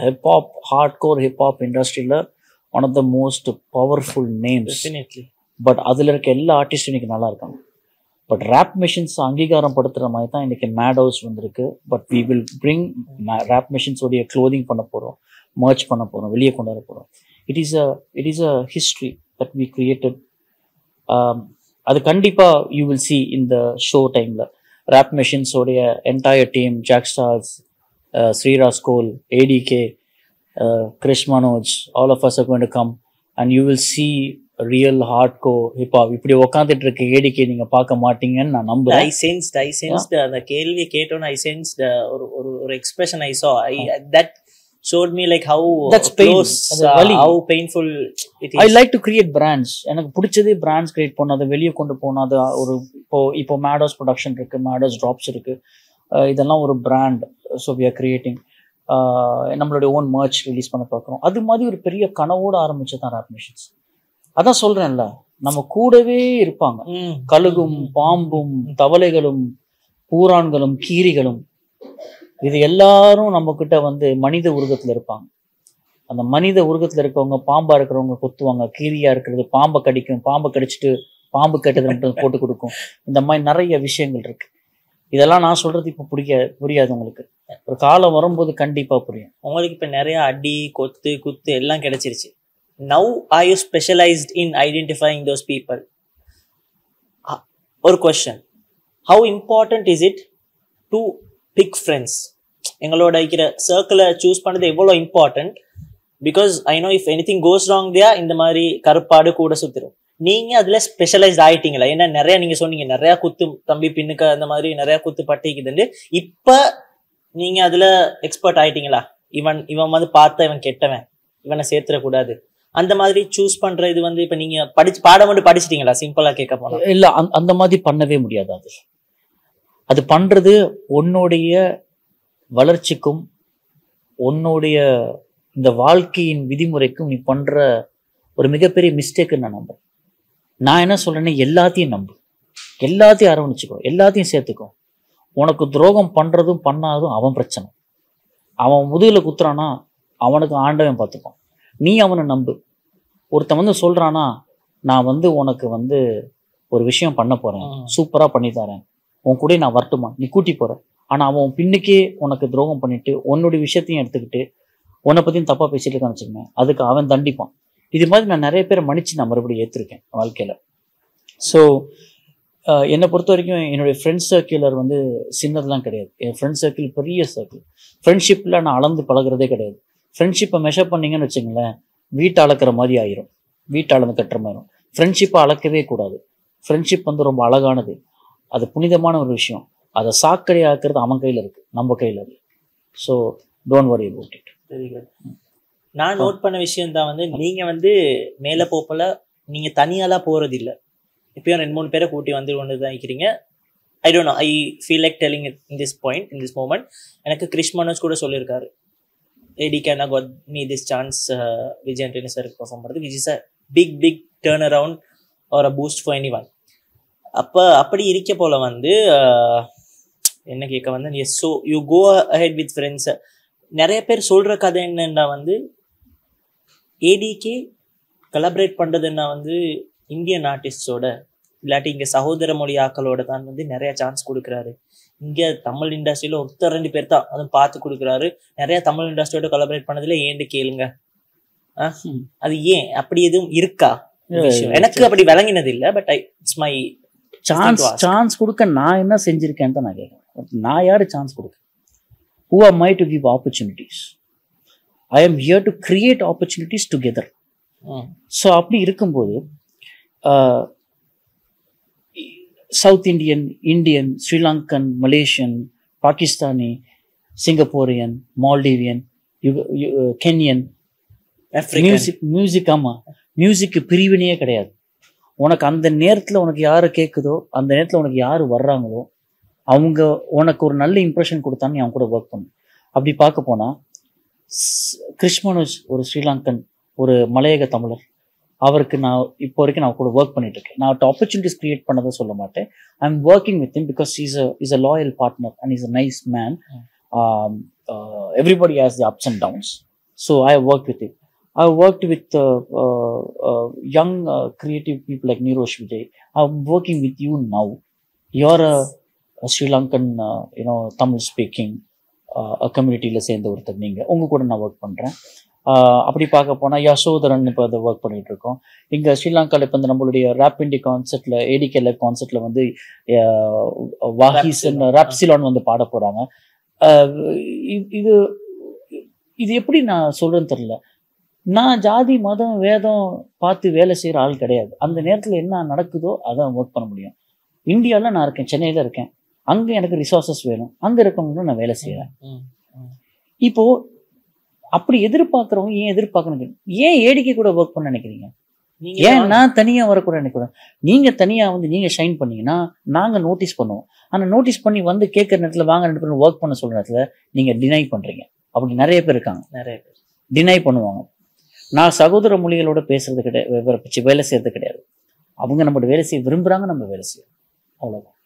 hip hop hardcore hip hop இண்டஸ்ட்ரியில one of the most powerful names but அதில் இருக்க எல்லா ஆர்டிஸ்டும் இன்னைக்கு நல்லா இருக்காங்க. பட் ரேப் மிஷின்ஸ் அங்கீகாரம் படுத்துகிற மாதிரி தான் இன்னைக்கு மேட் ஹவுஸ் வந்திருக்கு. But we will bring rap மிஷின்ஸோடைய clothing பண்ண போகிறோம் மர்ச் பண்ண போகிறோம் வெளியே கொண்டு வர போகிறோம் it is a it is a history that we created அது கண்டிப்பாக யூ வில் சி இந்த ஷோ டைமில் rap மிஷின்ஸோடைய entire team Jack Stars Sriraj Kol ADK Krish Manoj all of us a come and you will you real hardcore hip hop இப்படி உட்காந்துட்டு இருக்க ATK நீங்க பார்க்க மாட்டீங்கன்னு நான் நம்புறேன். ஐ சென்ஸ்ட் ஐ சென்ஸ்ட் அந்த கேள்வியை கேட்டோன்னு ஐ சென்ஸ்ட் ஒரு ஒரு ஒரு expression I saw I that showed me like how That's pain. close uh, how painful it I is like to create brands எனக்கு பிடிச்சதே பிராண்ட்ஸ் கிரியேட் பண்ண அதை வெளியே கொண்டு அது ஒரு இப்போ இப்போ மேடோஸ் ப்ரொடக்ஷன் இருக்கு மேடோஸ் ட்ராப்ஸ் இருக்கு. அஹ் இதெல்லாம் ஒரு brand so we are creating நம்மளுடைய ஓன் மர்ச் ரிலீஸ் பண்ண பார்க்குறோம். அது மாதிரி ஒரு பெரிய கனவோட ஆரம்பிச்சு தான் ரேப் மிஷின்ஸ் அதான் சொல்றேன்ல நம்ம கூடவே இருப்பாங்க. கழுகும் பாம்பும் தவளைகளும் பூரான்களும் கீரிகளும். இது எல்லாரும் நம்ம கிட்ட வந்து மனித உருவத்துல இருப்பாங்க. அந்த மனித உருவத்துல இருக்கவங்க பாம்பா இருக்கிறவங்க கொத்துவாங்க. கீரியா இருக்கிறது பாம்பை கடிக்கும் பாம்பை கடிச்சிட்டு பாம்பு கெட்டது மட்டும் போட்டு கொடுக்கும். இந்த மாதிரி நிறைய விஷயங்கள் இருக்கு. இதெல்லாம் நான் சொல்றது இப்ப புரிய புரியாது உங்களுக்கு. ஒரு காலம் வரும்போது கண்டிப்பா புரியும். உங்களுக்கு இப்ப நிறைய அடி கொத்து குத்து எல்லாம் கிடைச்சிருச்சு. Now are you specialised in identifying those people ஒரு question how important is it to pick friends எங்களோட இருக்கிற சர்க்கிளை சூஸ் பண்ணது எவ்வளோ important because I know if anything goes wrong தியா இந்த மாதிரி கருப்பாடு கூட சுற்றுரும் நீங்க அதுல ஸ்பெஷலைஸ்ட் ஆயிட்டீங்களா? ஏன்னா நிறைய நீங்க சொன்னீங்க நிறைய குத்து தம்பி பின்னுக்கு அந்த மாதிரி நிறைய குத்து பட்டிக்குதுன்னு இப்ப நீங்க அதுல எக்ஸ்பர்ட் ஆயிட்டீங்களா? இவன் இவன் வந்து பார்த்தா இவன் கெட்டவன். இவனை சேர்த்துடக்கூடாது. அந்த மாதிரி சூஸ் பண்ற இது வந்து இப்ப நீங்க படிச்சு பாடம் மட்டும் படிச்சிட்டீங்களா? சிம்பிளா கேட்க போனா. இல்ல அந்த- மாதிரி பண்ணவே முடியாது அது. அது பண்றது உன்னுடைய வளர்ச்சிக்கும் உன்னுடைய இந்த வாழ்க்கையின் விதிமுறைக்கும் நீ பண்ற ஒரு மிகப்பெரிய மிஸ்டேக்குன்னு நான் நம்புறேன். நான் என்ன சொல்றேன்னா எல்லாத்தையும் நம்பு. எல்லாத்தையும் அரவணைச்சுக்கோ. எல்லாத்தையும் சேர்த்துக்கோ. உனக்கு துரோகம் பண்றதும் பண்ணாததும் அவன் பிரச்சனை. அவன் முதுகில் குத்துறானா அவனுக்கு ஆண்டவன் பார்த்துப்பான். நீ அவனை நம்பு. ஒருத்தன் வந்து சொல்றானா நான் வந்து உனக்கு வந்து ஒரு விஷயம் பண்ண போறேன். ம். சூப்பரா பண்ணி தரேன். உன் கூட நான் வரட்டுமா? நீ கூட்டி போற. ஆனா அவன் பின்னுக்கே உனக்கு துரோகம் பண்ணிட்டு உன்னுடைய விஷயத்தையும் எடுத்துக்கிட்டு உன்னை பத்தியும் தப்பா பேசிட்டு இருக்கான்னு வச்சுக்கோங்க அதுக்கு அவன் தண்டிப்பான். இது மாதிரி நான் நிறைய பேரை மன்னிச்சு நான் மறுபடியும் ஏத்திருக்கேன் வாழ்க்கையில. ஸோ என்னை பொறுத்த வரைக்கும் என்னுடைய ஃப்ரெண்ட் சர்க்கிளர் வந்து சின்னதெல்லாம் கிடையாது. என் ஃப்ரெண்ட் சர்க்கிள் பெரிய சர்க்கிள் ஃப்ரெண்ட்ஷிப்பில் நான் அளந்து பழகுறதே கிடையாது. ஃப்ரெண்ட்ஷிப்பை மெஷர் பண்ணீங்கன்னு வச்சுங்களேன் வீட்டை அளக்குற மாதிரி ஆயிரும். வீட்டை அளந்து கட்டுற மாதிரி ஃப்ரெண்ட்ஷிப்பை அளக்கவே கூடாது. ஃப்ரெண்ட்ஷிப் வந்து ரொம்ப அழகானது. அது புனிதமான ஒரு விஷயம். அதை சாக்கடை ஆக்குறது அவன் கையில் இருக்குது நம்ம கையில் இல்லை so don't worry about it very good நான் நோட் பண்ண விஷயம் தான் வந்து நீங்க வந்து மேல போப்பல நீங்க தனியாலாம் போறது இல்ல இப்பயும் ரெண்டு மூணு பேரை கூட்டி வந்து கொண்டு தான் இருக்கிறீங்க I don't know I feel like telling in this point in this moment எனக்கு கிரிஷ் மனோஜ் கூட சொல்லியிருக்காரு. AD can got me this chance Vijay Antony sir perform பண்ணுறது which is a big big turnaround or a boost for anyone அப்போ அப்படி இருக்க போல வந்து uh, என்ன கேட்க வந்து yes so you go ahead with friends நிறைய பேர் சொல்கிற கதை என்னன்னா வந்து ஏடிகே கலபரேட் பண்ணுறதுன்னா வந்து இந்தியன் ஆர்டிஸ்டோட இல்லாட்டி இங்கே சகோதர மொழி ஆக்களோட தான் வந்து நிறைய சான்ஸ் கொடுக்குறாரு. இங்க தமிழ் இண்டஸ்ட்ரியில ஒருத்தர் ரெண்டு பேர் தான். அதுவும் பார்த்து கொடுக்குறாரு. நிறைய தமிழ் இண்டஸ்ட்ரியோட கொலபரேட் பண்ணதுல ஏன்னு கேளுங்க. அது ஏன்? அப்படி எதுவும் இருக்கா? எனக்கு அப்படி விளங்கினது இல்ல but I it's my chance. Chance கொடுக்க நான் என்ன செஞ்சிருக்கேன்னு தான் நான் கேட்குறேன். நான் யாரு சான்ஸ் கொடுக்க? Who are my to give opportunities I am here to create opportunities together so அப்படி இருக்கும்போது south Indian Indian Sri Lankan Malaysian Pakistani Singaporean Maldivian Kenyan music music ஆமா. மியூசிக்கு பிரிவினையே கிடையாது. உனக்கு அந்த நேரத்தில் உனக்கு யார் கேட்குதோ அந்த நேரத்தில் உனக்கு யார் வர்றாங்களோ அவங்க உனக்கு ஒரு நல்ல இம்ப்ரெஷன் கொடுத்தான்னு அவங்க கூட ஒர்க் பண்ணு. அப்படி பார்க்க போனால் கிருஷ்மனுஜ் ஒரு ஸ்ரீலங்கன் ஒரு மலையக தமிழர். அவருக்கு நான் இப்போ வரைக்கும் நான் கூட ஒர்க் பண்ணிட்டு இருக்கேன் நான் ஆப்பர்ச்சுனிட்டிஸ் கிரியேட் பண்ணதை சொல்ல மாட்டேன். I am working with him because is a is a loyal partner and is a nice man everybody has the ups and downs so I work with it I worked with uh, uh, uh, young uh, creative people like Nirosh Vijay. I'm working with you now. You're a, a Sri Lankan, uh, you know, Tamil speaking uh, a சேர்ந்த ஒருத்தர் நீங்கள் உங்கள் கூட நான் work பண்ணுறேன் அப்படி பார்க்க போனால் யசோதரன் இப்போ அதை ஒர்க் பண்ணிட்டு இருக்கோம் இங்கே ஸ்ரீலங்காவில் இப்போ இந்த நம்மளுடைய ரேப் இண்டி கான்செர்ட்டில் ஏடிகேல கான்செர்ட்டில் வந்து வாஹிசன். ராப்சிலான் வந்து பாட போகிறாங்க இது இது எப்படி நான் சொல்றேன்னு தெரியல. நான் ஜாதி மதம் வேதம் பார்த்து வேலை செய்கிற ஆள் கிடையாது. அந்த நேரத்தில் என்ன நடக்குதோ அதான் ஒர்க் பண்ண முடியும். இந்தியாவில் நான் இருக்கேன் சென்னையில் இருக்கேன். அங்கே எனக்கு ரிசோர்சஸ் வேணும். அங்கே இருக்கவங்களும் நான் வேலை செய்கிறேன் இப்போ அப்படி எதிர்பார்க்குறவங்க ஏன் எதிர்பார்க்கணும் ஏன் ஏடிக்கை கூட ஒர்க் பண்ண நினைக்கிறீங்க? ஏன் நான் தனியாக வரக்கூட நினைக்கிறேன் நீங்கள் தனியாக வந்து நீங்கள் ஷைன் பண்ணீங்கன்னா நாங்கள் நோட்டீஸ் பண்ணுவோம். ஆனால் நோட்டீஸ் பண்ணி வந்து கேட்குற நேரத்தில் வாங்க ரெண்டு பேரும் ஒர்க் பண்ண சொல்கிற நேரத்தில் நீங்கள் டினை பண்ணுறீங்க அப்படி நிறைய பேர் இருக்காங்க. நிறைய பேர். டினை பண்ணுவாங்க. நான் சகோதர மொழிகளோட பேசுறது கிடையாது. வேலை செய்யறது கிடையாது. அவங்க நம்மளோட வேலை செய்ய விரும்புகிறாங்க நம்ம வேலை செய்யணும் அவ்வளோதான்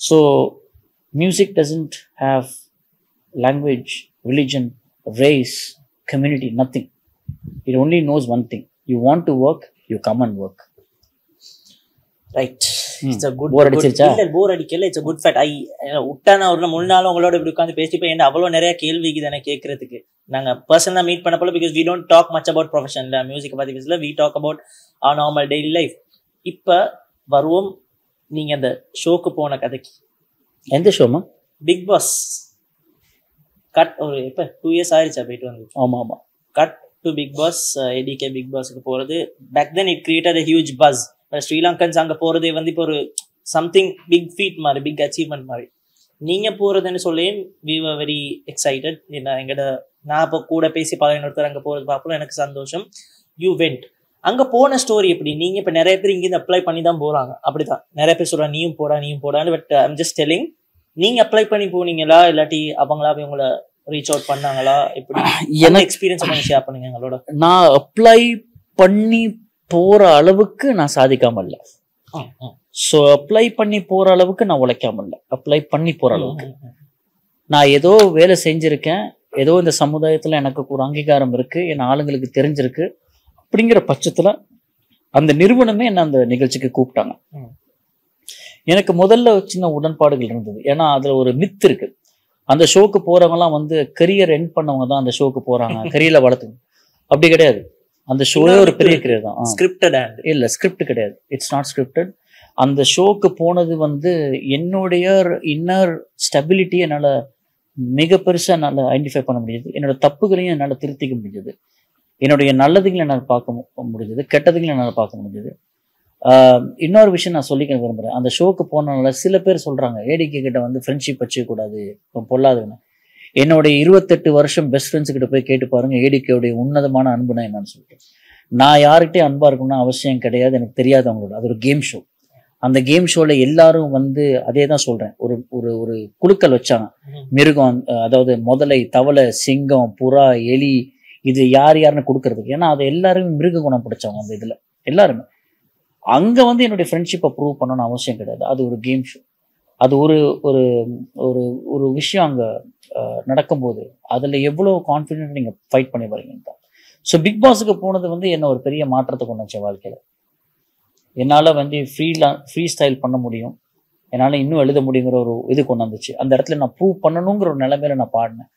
so music doesn't have language religion race community nothing it only knows one thing you want to work you come and work right. It's a good Bore அடிச்சிருச்சா? இல்ல போர் அடிக்கல. It's a good fat I விட்டான ஒரு முழு நாளும் உங்களோட இப்படி உட்காந்து பேசிட்டு என்ன அவ்வளவு நிறைய கேள்விக்கு தானே கேட்கறதுக்கு நாங்க பர்சனலா meet பண்ணப்பல because we don't talk much about ப்ரொஃபஷன்ல music பத்தி பேசல we talk about ah normal daily life இப்ப வருவோம் நீங்க அந்த ஷோக்கு போன கதைக்கு. எந்த ஷோமா பிக் பாஸ் கட் ஒரு எப்ப? டூ இயர்ஸ் ஆயிடுச்சா போயிட்டு வந்து ஆமாம் ஆமாம் cut to Bigg Boss ADK Bigg பாஸ்க்கு போறது. Back then it created huge buzz Sri Lankans அங்க போறதே வந்து இப்போ ஒரு சம்திங் பிக் ஃபீட் மாதிரி பிக் அச்சீவ்மெண்ட் மாதிரி. நீங்க போறதுன்னு சொல்லி வி வர் வெரி எக்ஸைட்டட் என்ன எங்கட நான் இப்போ கூட பேசி பழகின ஒருத்தர் அங்க போறது பார்ப்போம். எனக்கு சந்தோஷம். யூ வெண்ட் அங்க போன ஸ்டோரி எப்படி? நீங்க இப்ப நிறைய பேர் இங்கிருந்து அப்ளை பண்ணி தான் போறாங்க. அப்படிதான். நிறைய பேர் சொல்றாங்க நீயும் போடா நீயும் போடான்னு பட் ஐம் ஜஸ்ட் டெல்லிங் நீங்க அப்ளை பண்ணி போனீங்களா? இல்லாட்டி அவங்களா போய் உங்களை ரீச் அவுட் பண்ணாங்களா? எப்படி? என்ன எக்ஸ்பீரியன்ஸ் பண்ணி ஷேர் பண்ணுங்க எங்களோட. நான் அப்ளை பண்ணி போகிற அளவுக்கு நான் சாதிக்காம இல்லை. ஸோ அப்ளை பண்ணி போகிற அளவுக்கு நான் உழைக்காம இல்லை. அப்ளை பண்ணி போகிற அளவுக்கு. நான் ஏதோ வேலை செஞ்சிருக்கேன். ஏதோ இந்த சமுதாயத்தில் எனக்கு ஒரு அங்கீகாரம் இருக்கு. என் ஆளுங்களுக்கு தெரிஞ்சிருக்கு. அப்படிங்கிற பட்சத்தில் அந்த நிறுவனமே என்ன அந்த நிகழ்ச்சிக்கு கூப்பிட்டாங்க. எனக்கு முதல்ல சின்ன உடன்பாடுகள் இருந்தது. ஏன்னா அதுல ஒரு மித் இருக்கு. அந்த ஷோக்கு போறவங்கலாம் வந்து கரியர் எண்ட் பண்ணவங்க தான் அந்த ஷோக்கு போறாங்க. கரியர்ல வளர்த்து அப்படி கிடையாது. அந்த ஷோவே ஒரு பெரிய கரியர் தான். ஸ்கிரிப்டட் இல்ல ஸ்கிரிப்ட் கிடையாது. இட்ஸ் நாட் ஸ்கிரிப்டட் அந்த ஷோக்கு போனது வந்து என்னுடைய இன்னர் ஸ்டெபிலிட்டியை என்னால் மிக பெருசாக என்னால் ஐடென்டிஃபை பண்ண முடியுது என்னோட தப்புகளையும் என்னால் திருத்திக்க முடிஞ்சது. என்னுடைய நல்லதுகளை என்னால் பார்க்க முடிஞ்சது. கெட்டதுகளை என்னால் பார்க்க முடிஞ்சது. இன்னொரு விஷயம் நான் சொல்லிக்க விரும்புகிறேன் அந்த ஷோக்கு போனனால சில பேர் சொல்கிறாங்க ஏடிகே கிட்ட வந்து ஃப்ரெண்ட்ஷிப் வச்சுக்கூடாது பொல்லாதுன்னு என்னுடைய இருபத்தெட்டு வருஷம் பெஸ்ட் ஃப்ரெண்ட்ஸ் கிட்ட போய் கேட்டு பாருங்க ஏடிக்கையுடைய உன்னதமான அன்புனா என்னன்னு சொல்லிட்டு. நான் யார்கிட்டயும் அன்பா இருக்கணும்னு அவசியம் கிடையாது எனக்கு தெரியாது அவங்களோட. அது ஒரு கேம் ஷோ அந்த கேம் ஷோல எல்லாரும் வந்து அதே தான் சொல்றேன். ஒரு ஒரு ஒரு குழுக்கள் வச்சாங்க. மிருகம் அதாவது முதலை தவளை சிங்கம் புறா எலி இது யார் யாருன்னு கொடுக்கறதுக்கு. ஏன்னா அது எல்லாருமே மிருக குணம் பிடிச்சவங்க அந்த இதுல. எல்லாருமே. அங்கே வந்து என்னுடைய ஃப்ரெண்ட்ஷிப்பை ப்ரூவ் பண்ணணும்னு அவசியம் கிடையாது. அது ஒரு கேம் ஷோ அது ஒரு ஒரு ஒரு ஒரு விஷயம் அங்கே நடக்கும்போது அதில் எவ்வளோ கான்ஃபிடென்ட் நீங்கள் ஃபைட் பண்ணி வரீங்க தான். ஸோ பிக் பாஸுக்கு போனது வந்து என்ன ஒரு பெரிய மாற்றத்தை கொண்டு வந்துச்சு வாழ்க்கையில். என்னால் வந்து ஃப்ரீலா ஃப்ரீ ஸ்டைல் பண்ண முடியும். என்னால் இன்னும் எழுத முடியுங்கிற ஒரு இது கொண்டு வந்துச்சு. அந்த இடத்துல நான் ப்ரூவ் பண்ணணுங்கிற ஒரு நிலைமையில நான் பாடினேன்.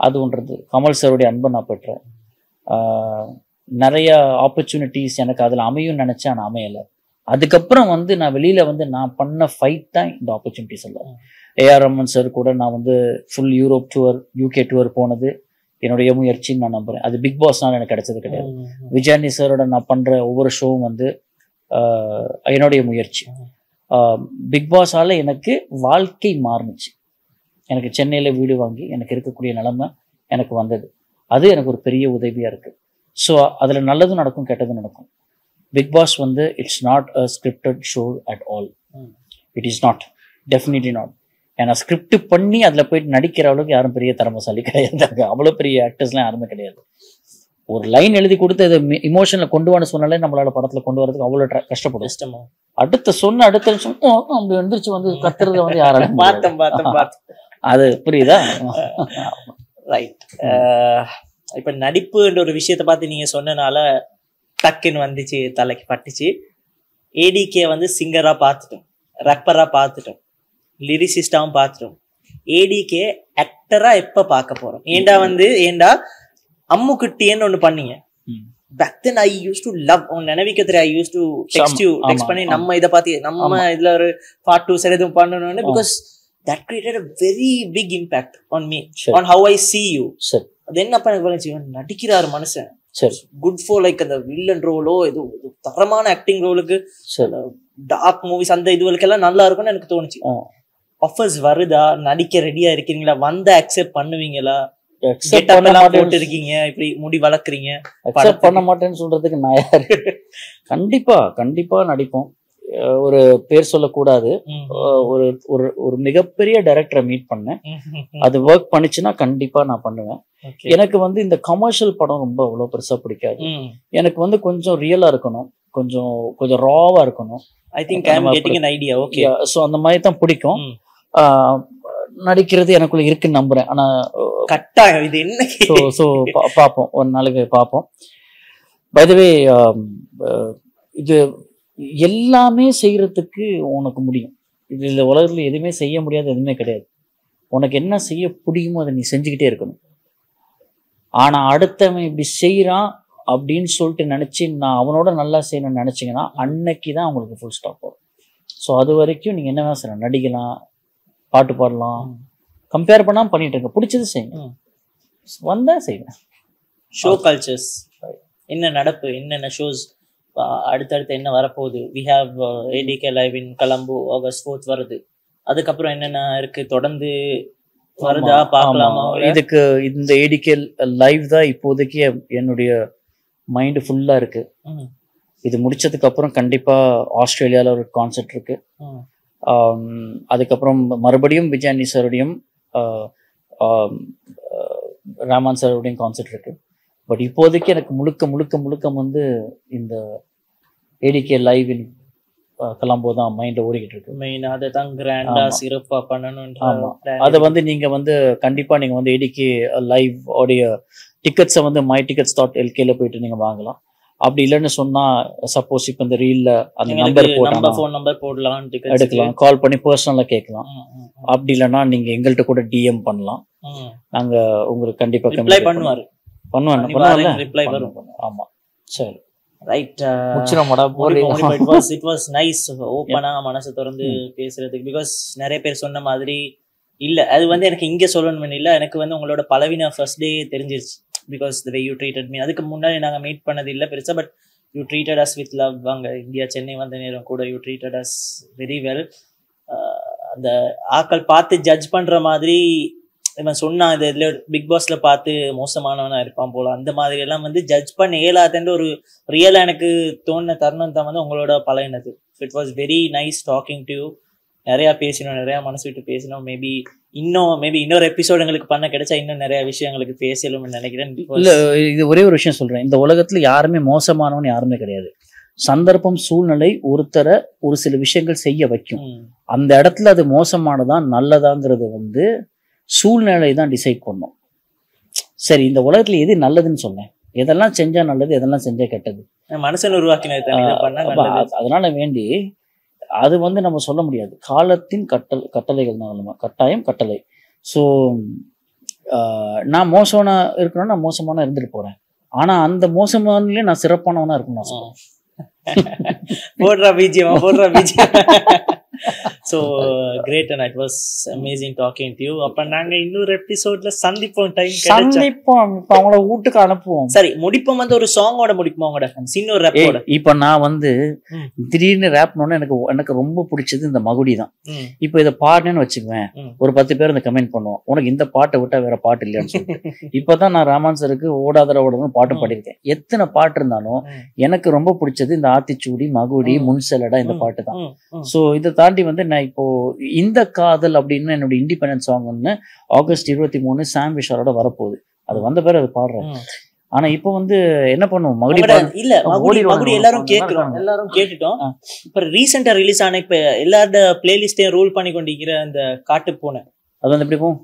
அது ஒன்றது. கமல் சாருடைய அன்பை நான் பெற்றேன். நிறைய ஆப்பர்ச்சுனிட்டிஸ் எனக்கு அதில் அமையும் நினச்சேன் ஆனால் அமையலை. அதுக்கப்புறம் வந்து நான் வெளியில வந்து நான் பண்ண ஃபைட் தான் இந்த ஆப்பர்ச்சுனிட்டிஸ் எல்லாம். ஏஆர் ரமன் சார் கூட நான் வந்து full Europe tour UK tour போனது. என்னுடைய முயற்சின்னு நான் நம்புறேன். அது பிக் பாஸ்னால எனக்கு கிடைச்சது கிடையாது. விஜயானி சாரோட நான் பண்ற ஒவ்வொரு ஷோவும் வந்து என்னுடைய முயற்சி. பிக் பாஸால எனக்கு வாழ்க்கை மாறுனுச்சு. எனக்கு சென்னையில வீடு வாங்கி எனக்கு இருக்கக்கூடிய நிலைமை எனக்கு வந்தது. அது எனக்கு ஒரு பெரிய உதவியா இருக்கு. ஸோ அதுல நல்லதும் நடக்கும் கெட்டதும் நடக்கும். பிக் பாஸ் வந்து it's not a scripted show at all. It is not definitely not ஏன்னா ஸ்கிரிப்ட் பண்ணி அதில் போயிட்டு நடிக்கிற அளவுக்கு யாரும் பெரிய திறமசாலி கிடையாது. அவ்வளோ பெரிய ஆக்டர்ஸ்லாம் யாருமே கிடையாது. ஒரு லைன் எழுதி கொடுத்து அதை இமோஷனில் கொண்டு வான்னு சொன்னாலே நம்மளால படத்தில் கொண்டு வரதுக்கு அவ்வளோ கஷ்டப்படும். கஷ்டமா. அடுத்த சொன்ன அடுத்த நிமிஷம் "ஓ, அப்படி வந்துருச்சு வந்து கத்துறத வந்து யாராலும் பார்த்தேன் பார்த்தேன் அது புரியுதா? ரைட் இப்ப நடிப்புன்ற ஒரு விஷயத்த பார்த்து நீங்க சொன்னனால டக்குன்னு வந்துச்சு தலைக்கு பட்டுச்சு. ஏடிகே வந்து சிங்கரா பார்த்துட்டோம். ரப்பரா பார்த்துட்டோம். லிரிசிஸ்டாவும் பார்த்துட்டோம். ஏடிகே ஆக்டரா எப்ப பார்க்க போறோம்? ஏண்டா வந்து ஏண்டா அம்முக்குட்டின்னு ஒண்ணு பண்ணீங்க. Back then I use to love உன் நினைவிக்கத்துல I use to text you text பண்ணி. நம்ம இதை பார்த்து நம்ம. இதுல ஒரு பார்ட் டூ சரி எதுவும் பண்ணணும்னு. Because that created a very big impact on me on how I see you. சரி அது என்னப்பா எனக்கு இவன் நடிக்கிறாரு மனுஷன். சரி. குட் ஃபார் லைக் அந்த வில்லன் ரோலோ இது தரமான ஆக்டிங் ரோலுக்கு டார்க் மூவிஸ் அந்த இதுகளுக்கெல்லாம் நல்லா இருக்கும்னு எனக்கு தோணுச்சு. ஆஃபர்ஸ் வருதா? நடிக்க ரெடியா இருக்கீங்களா? வந்து அக்செப்ட் பண்ணுவீங்களா? போட்டு இருக்கீங்க இப்படி முடி வளர்க்குறீங்க அக்செப்ட் பண்ண மாட்டேன்னு சொல்றதுக்கு நான் யாரு? கண்டிப்பா கண்டிப்பா நடிப்போம். ஒரு பேர் சொல்லக்கூடாது. ஒரு ஒரு ஒரு மிகப்பெரிய டைரக்டரை மீட் பண்ணேன். அது ஒர்க் பண்ணுச்சுன்னா கண்டிப்பா நான் பண்ணுவேன். எனக்கு வந்து இந்த கமர்ஷியல் படம் ரொம்ப அவ்வளோ பெருசா பிடிக்காது. எனக்கு வந்து கொஞ்சம் ரியலா இருக்கணும். கொஞ்சம் கொஞ்சம் ராவா இருக்கணும். I think I getting an idea okay so அந்த மாதிரி தான் பிடிக்கும். நடிக்கிறது எனக்குள்ள இருக்குன்னு நம்புறேன். ஆனா கட்டாயம் இது என்ன? ஸோ ஸோ பார்ப்போம். ஒரு நாளைக்கு பார்ப்போம். பைதவே இது எல்லாமே செய்யறதுக்கு உனக்கு முடியும். இது இந்த உலகத்துல எதுவுமே செய்ய முடியாது எதுவுமே கிடையாது. உனக்கு என்ன செய்ய முடியுமோ அதை நீ செஞ்சுக்கிட்டே இருக்கணும். ஆனா அடுத்தவன் இப்படி செய்யறான் அப்படின்னு சொல்லிட்டு நினைச்சு நான் அவனோட நல்லா செய்யணும்னு நினைச்சீங்கன்னா அன்னைக்கு தான் உங்களுக்கு ஃபுல் ஸ்டாப் வரும். ஸோ அது வரைக்கும் நீங்க என்ன வேணா செய்யலாம். நடிக்கலாம் பாட்டு பாடலாம். கம்பேர் பண்ணாம பண்ணிட்டு இருக்க பிடிச்சது செய்யுங்க. ம். வந்தா செய்வேன் ஷோ கல்ச்சர்ஸ் என்ன நடப்பு என்னென்ன ஷோஸ் அடுத்தடுத்து என்ன வரப்போகுது? We have ADK live in Colombo August fourth வருது. அதுக்கப்புறம் என்னென்ன இருக்கு? தொடர்ந்து வருதா? பார்க்கலாமா. இதுக்கு இந்த ஏடிகே லைவ் தான் இப்போதைக்கு என்னுடைய மைண்ட் ஃபுல்லா இருக்கு. இது முடிச்சதுக்கு அப்புறம் கண்டிப்பா ஆஸ்திரேலியால ஒரு கான்சர்ட் இருக்கு. அதுக்கப்புறம் மறுபடியும் விஜயானி சாருடையும் ராமான் சாருடையும் கான்சர்ட் இருக்கு. பட் இப்போதைக்கு எனக்கு முழுக்க முழுக்க முழுக்க வந்து இந்த ஏடிகே லைவ் இன் கலம்போ தான் மைண்ட்ல ஓடிக்கிட்டு இருக்கு மெயின் அதை தான் கிராண்டா ஆமா. சிறப்பா பண்ணணும்ன்ற ஆமா. plan அதை வந்து நீங்க வந்து கண்டிப்பா நீங்க வந்து ஏடிகே லைவ் உடைய டிக்கெட்ஸை வந்து மை டிக்கெட்ஸ் டாட் எல்கேல போயிட்டு நீங்க வாங்கலாம் அப்படி இல்லைன்னு சொன்னா சப்போஸ் இப்போ இந்த ரீல்ல அந்த நம்பர் எங்களுக்கு நம்ம போட்டா ஃபோன் நம்பர் போடலாம். எடுக்கலாம் கால் பண்ணி பர்சனலா கேட்கலாம் அப்படி இல்லைன்னா நீங்க எங்கள்கிட்ட கூட டிஎம் பண்ணலாம். நாங்க உங்களுக்கு கண்டிப்பா ரிப்ளை பண்ணுவாரு பண்ணுவேன் பண்ணு, வரும். பண்ணு. ஆமா. சரி. Right it was it was nice ஓப்பனா மனசு திறந்து பேசுறதுக்கு. பிகாஸ் நிறைய பேர் சொன்ன மாதிரி இல்ல. அது வந்து எனக்கு இங்க சொல்லணும்னு இல்ல. எனக்கு வந்து உங்களோட பலவீனம் ஃபர்ஸ்ட் டே தெரிஞ்சிருச்சு. Because the way you treated me அதுக்கு முன்னாடி நாங்க மீட் பண்ணது இல்ல பெருசா but you treated us with love அங்க இந்தியா சென்னை வந்த நேரம் கூட you treated us very well அந்த ஆக்கள் பார்த்து ஜட்ஜ் பண்ற மாதிரி இவன் சொன்னான் இது இதுல பிக் பாஸ்ல பார்த்து மோசமானவனா இருப்பான் போல. அந்த மாதிரி எல்லாம் வந்து ஜட்ஜ் பண்ண இயலாதுன்ற ஒரு ரியலா எனக்கு தோணுன தருணம் தான் வந்து உங்களோட பழகினது. It was very nice talking to நிறைய பேசினோம் நிறைய மனசு விட்டு பேசினோம். மேபி இன்னும் மேபி இன்னொரு எபிசோட் எங்களுக்கு பண்ண கிடைச்சா இன்னும் நிறைய விஷயங்களுக்கு பேசலும்னு நினைக்கிறேன். இல்ல இது ஒரே ஒரு விஷயம் சொல்றேன். இந்த உலகத்துல யாருமே மோசமானவன் யாருமே கிடையாது. சந்தர்ப்பம் சூழ்நிலை ஒருத்தரை ஒரு சில விஷயங்கள் செய்ய வைக்கும். அந்த இடத்துல அது மோசமானதா நல்லதாங்கிறது வந்து சூழ்நிலை தான் டிசைட் பண்ணும். சரி இந்த உலகத்துல எது நல்லதுன்னு சொன்னேன் எதெல்லாம் செஞ்சா நல்லது எதெல்லாம் செஞ்சா கெட்டது. மனுஷன் அது- அதனால வேண்டி அது வந்து நம்ம சொல்ல முடியாது. காலத்தின் கட்டல் கட்டளைகள் தான் கட்டாயம் கட்டளை. ஸோ நான் மோசமான இருக்கணும்னா நான் மோசமான இருந்துட்டு போறேன். ஆனா அந்த மோசமானதுலயே நான் சிறப்பானவனா இருக்கணும். போடுறா பிஜிஎம் போடுறா BGM so great and it was amazing talking to you அப்ப நாங்க இன்னொரு எபிசோட்ல சந்திப்போம் டைம் சந்திப்போம் இப்ப அவங்கள வீட்டுக்கு அனுப்புவோம் சரி முடிப்போம் வந்து ஒரு சாங்கோட முடிப்போம் உங்களோட சின்ன ரேப்போட இப்ப நான் வந்து. திடீர்னு ரேப்னோன்னு எனக்கு எனக்கு ரொம்ப பிடிச்சது இந்த மகுடி தான் இப்போ இதை பாடுனேன்னு வச்சுக்குவேன். ஒரு பத்து பேர் இந்த கமெண்ட் பண்ணுவோம் உனக்கு இந்த பாட்டை விட்டா வேற பாட்டு இல்லையான்னு சொல்லிட்டு இப்பதான் நான் ராமான் சருக்கு ஓடாதர ஓடணும் பாட்டு. பாடியிருக்கேன் எத்தனை பாட்டு இருந்தாலும். எனக்கு ரொம்ப பிடிச்சது இந்த ஆத்திச்சூடி மகுடி. முன்செலடா இந்த. பாட்டு தான். ஸோ இதை தாண்டி வந்து நான் இப்போ இந்த காதல் அப்படின்னு என்னோட இண்டிபெண்டன்ஸ் சாங் ஒன்று ஆகஸ்ட் இருபத்தி மூணு சாம் விஷாரோட வரப்போகுது. அது வந்த பிறகு அது பாடுறேன். ஆனா இப்போ வந்து என்ன பண்ணுவோம்? மகுடி இல்ல மகுடி மகுடி எல்லாரும் நல்லா எல்லாரும் கேட்டுட்டோம். இப்ப ரீசெண்டா ரிலீஸ் ஆன இப்ப எல்லாரோட பிளேலிஸ்டையும் ரூல் பண்ணி கொண்டிருக்கிற அந்த காட்டு பூனை. அது வந்து எப்படி போகும்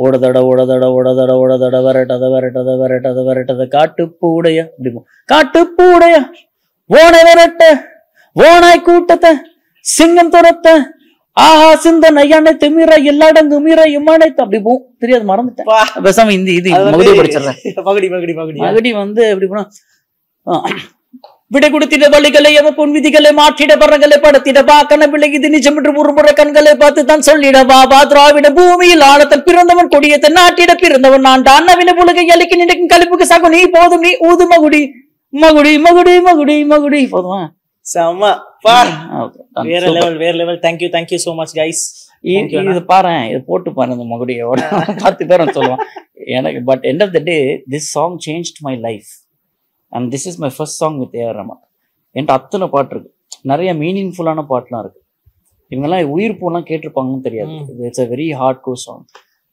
ஓடதட ஓடதட ஓடதட ஓடதட வரட்டத வரட்டத வரட்டத வரட்டத. காட்டுப்பூடைய அப்படி போகும் காட்டுப்பூடைய ஓனை விரட்ட ஓனாய் கூட்டத்தை. சிங்கம் துரத்த ஆஹா சிந்தனை அனைத்து மீற எல்லாடங்கு மீற இம்மனைத்து அப்படி போகும் தெரியாது மறந்துட்டேன். பா. பேசாம இந்த இது மகுடி படிச்சிடுறேன். மகுடி மகுடி மகுடி. மகுடி வந்து எப்படி போனா விடை கொடுத்திட வழிகளை எவ பொன் விதிகளை மாற்றிட பரங்களை படத்திட பாக்கன பிள்ளை இது நிஜம் என்று முறுமுறை கண்களை பார்த்து தான் சொல்லிட வா திராவிட பூமியில் ஆழத்தில் பிறந்தவன் கொடியத்தை நாட்டிட பிறந்தவன் நான் தான். நவீன புலகை அலிக்கு நினைக்கும் கலிப்புக்கு சகு நீ போதும் நீ ஊது மகுடி. மகுடி மகுடி மகுடி மகுடி. போதுமா? செம்ம. பா. ஆ, okay. Done. வேற. லெவல் வேற level thank you thank you so much guys இது பாரு இது போட்டு பாரு இந்த மகுடியோட. பத்து பேரும் சொல்லுவான். எனக்கு but end of the day this song change my life and this is my first song with AR Rahman என்கிட்ட அத்தனை பாட்டு இருக்கு. நிறைய மீனிங்ஃபுல்லான பாட்டுலாம் இருக்கு. இவங்கெல்லாம் உயிர் பூலாம் கேட்டிருப்பாங்கன்னு தெரியாது. It's a very hardcore song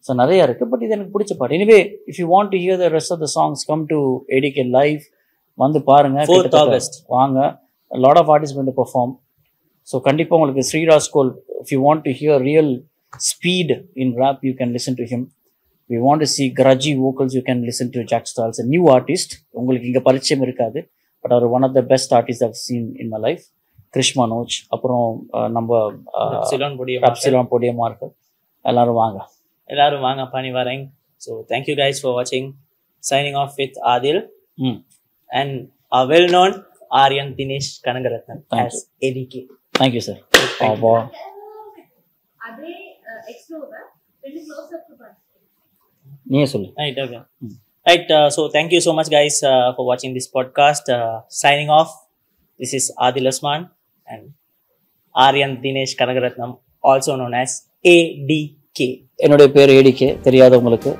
so நிறைய இருக்கு பட் இது எனக்கு பிடிச்ச பாட்டு. Anyway if you want to hear the rest of the songs come to ADK live வந்து பாருங்க. 4th கிட்டத்தட்ட August. வாங்க. Lot of artist going to perform so கண்டிப்பாக உங்களுக்கு Sriraj Kol if you want to hear real speed in rap you can listen to him we want to see crazy vocals you can listen to Jack Stars new artist உங்களுக்கு இங்கே பரிச்சயம் இருக்காது but our one of the best artist of scene in my life Krish Manoj அப்புறம் நம்ம சிலோன் பொடிய இருக்கு எல்லாரும் வாங்க. எல்லாரும் வாங்க பண்ணி வரேன். So thank you guys for வாட்சிங் signing off with Aadhil and a well known Aryan Dinesh Kanagaratan Thank as ADK. Thank you sir Thank you. ரெண்டு க்ளோஸ் அப் பாருங்க நீயே சொல்லு uh, so thank you so much, guys, uh, for watching this podcast. Uh, signing off, this is Adil Osman and Aryan Dinesh Kanagaratnam, also known as ADK. என்னுடைய பேர் ATK தெரியாதவங்களுக்கு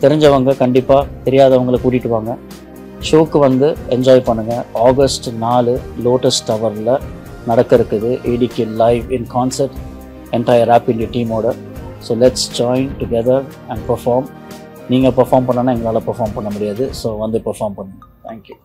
தெரிஞ்சவங்க கண்டிப்பாக தெரியாதவங்களை கூட்டிகிட்டு வாங்க ஷோக்கு வந்து என்ஜாய் பண்ணுங்கள் ஆகஸ்ட் நாலு லோட்டஸ் டவரில் நடக்க இருக்குது ADK live in concert entire of India டீமோட so let's join together and perform நீங்கள் பெர்ஃபார்ம் பண்ணனா எங்களால் பெர்ஃபார்ம் பண்ண முடியாது. ஸோ வந்து பெர்ஃபார்ம் பண்ணுங்கள் தேங்க்யூ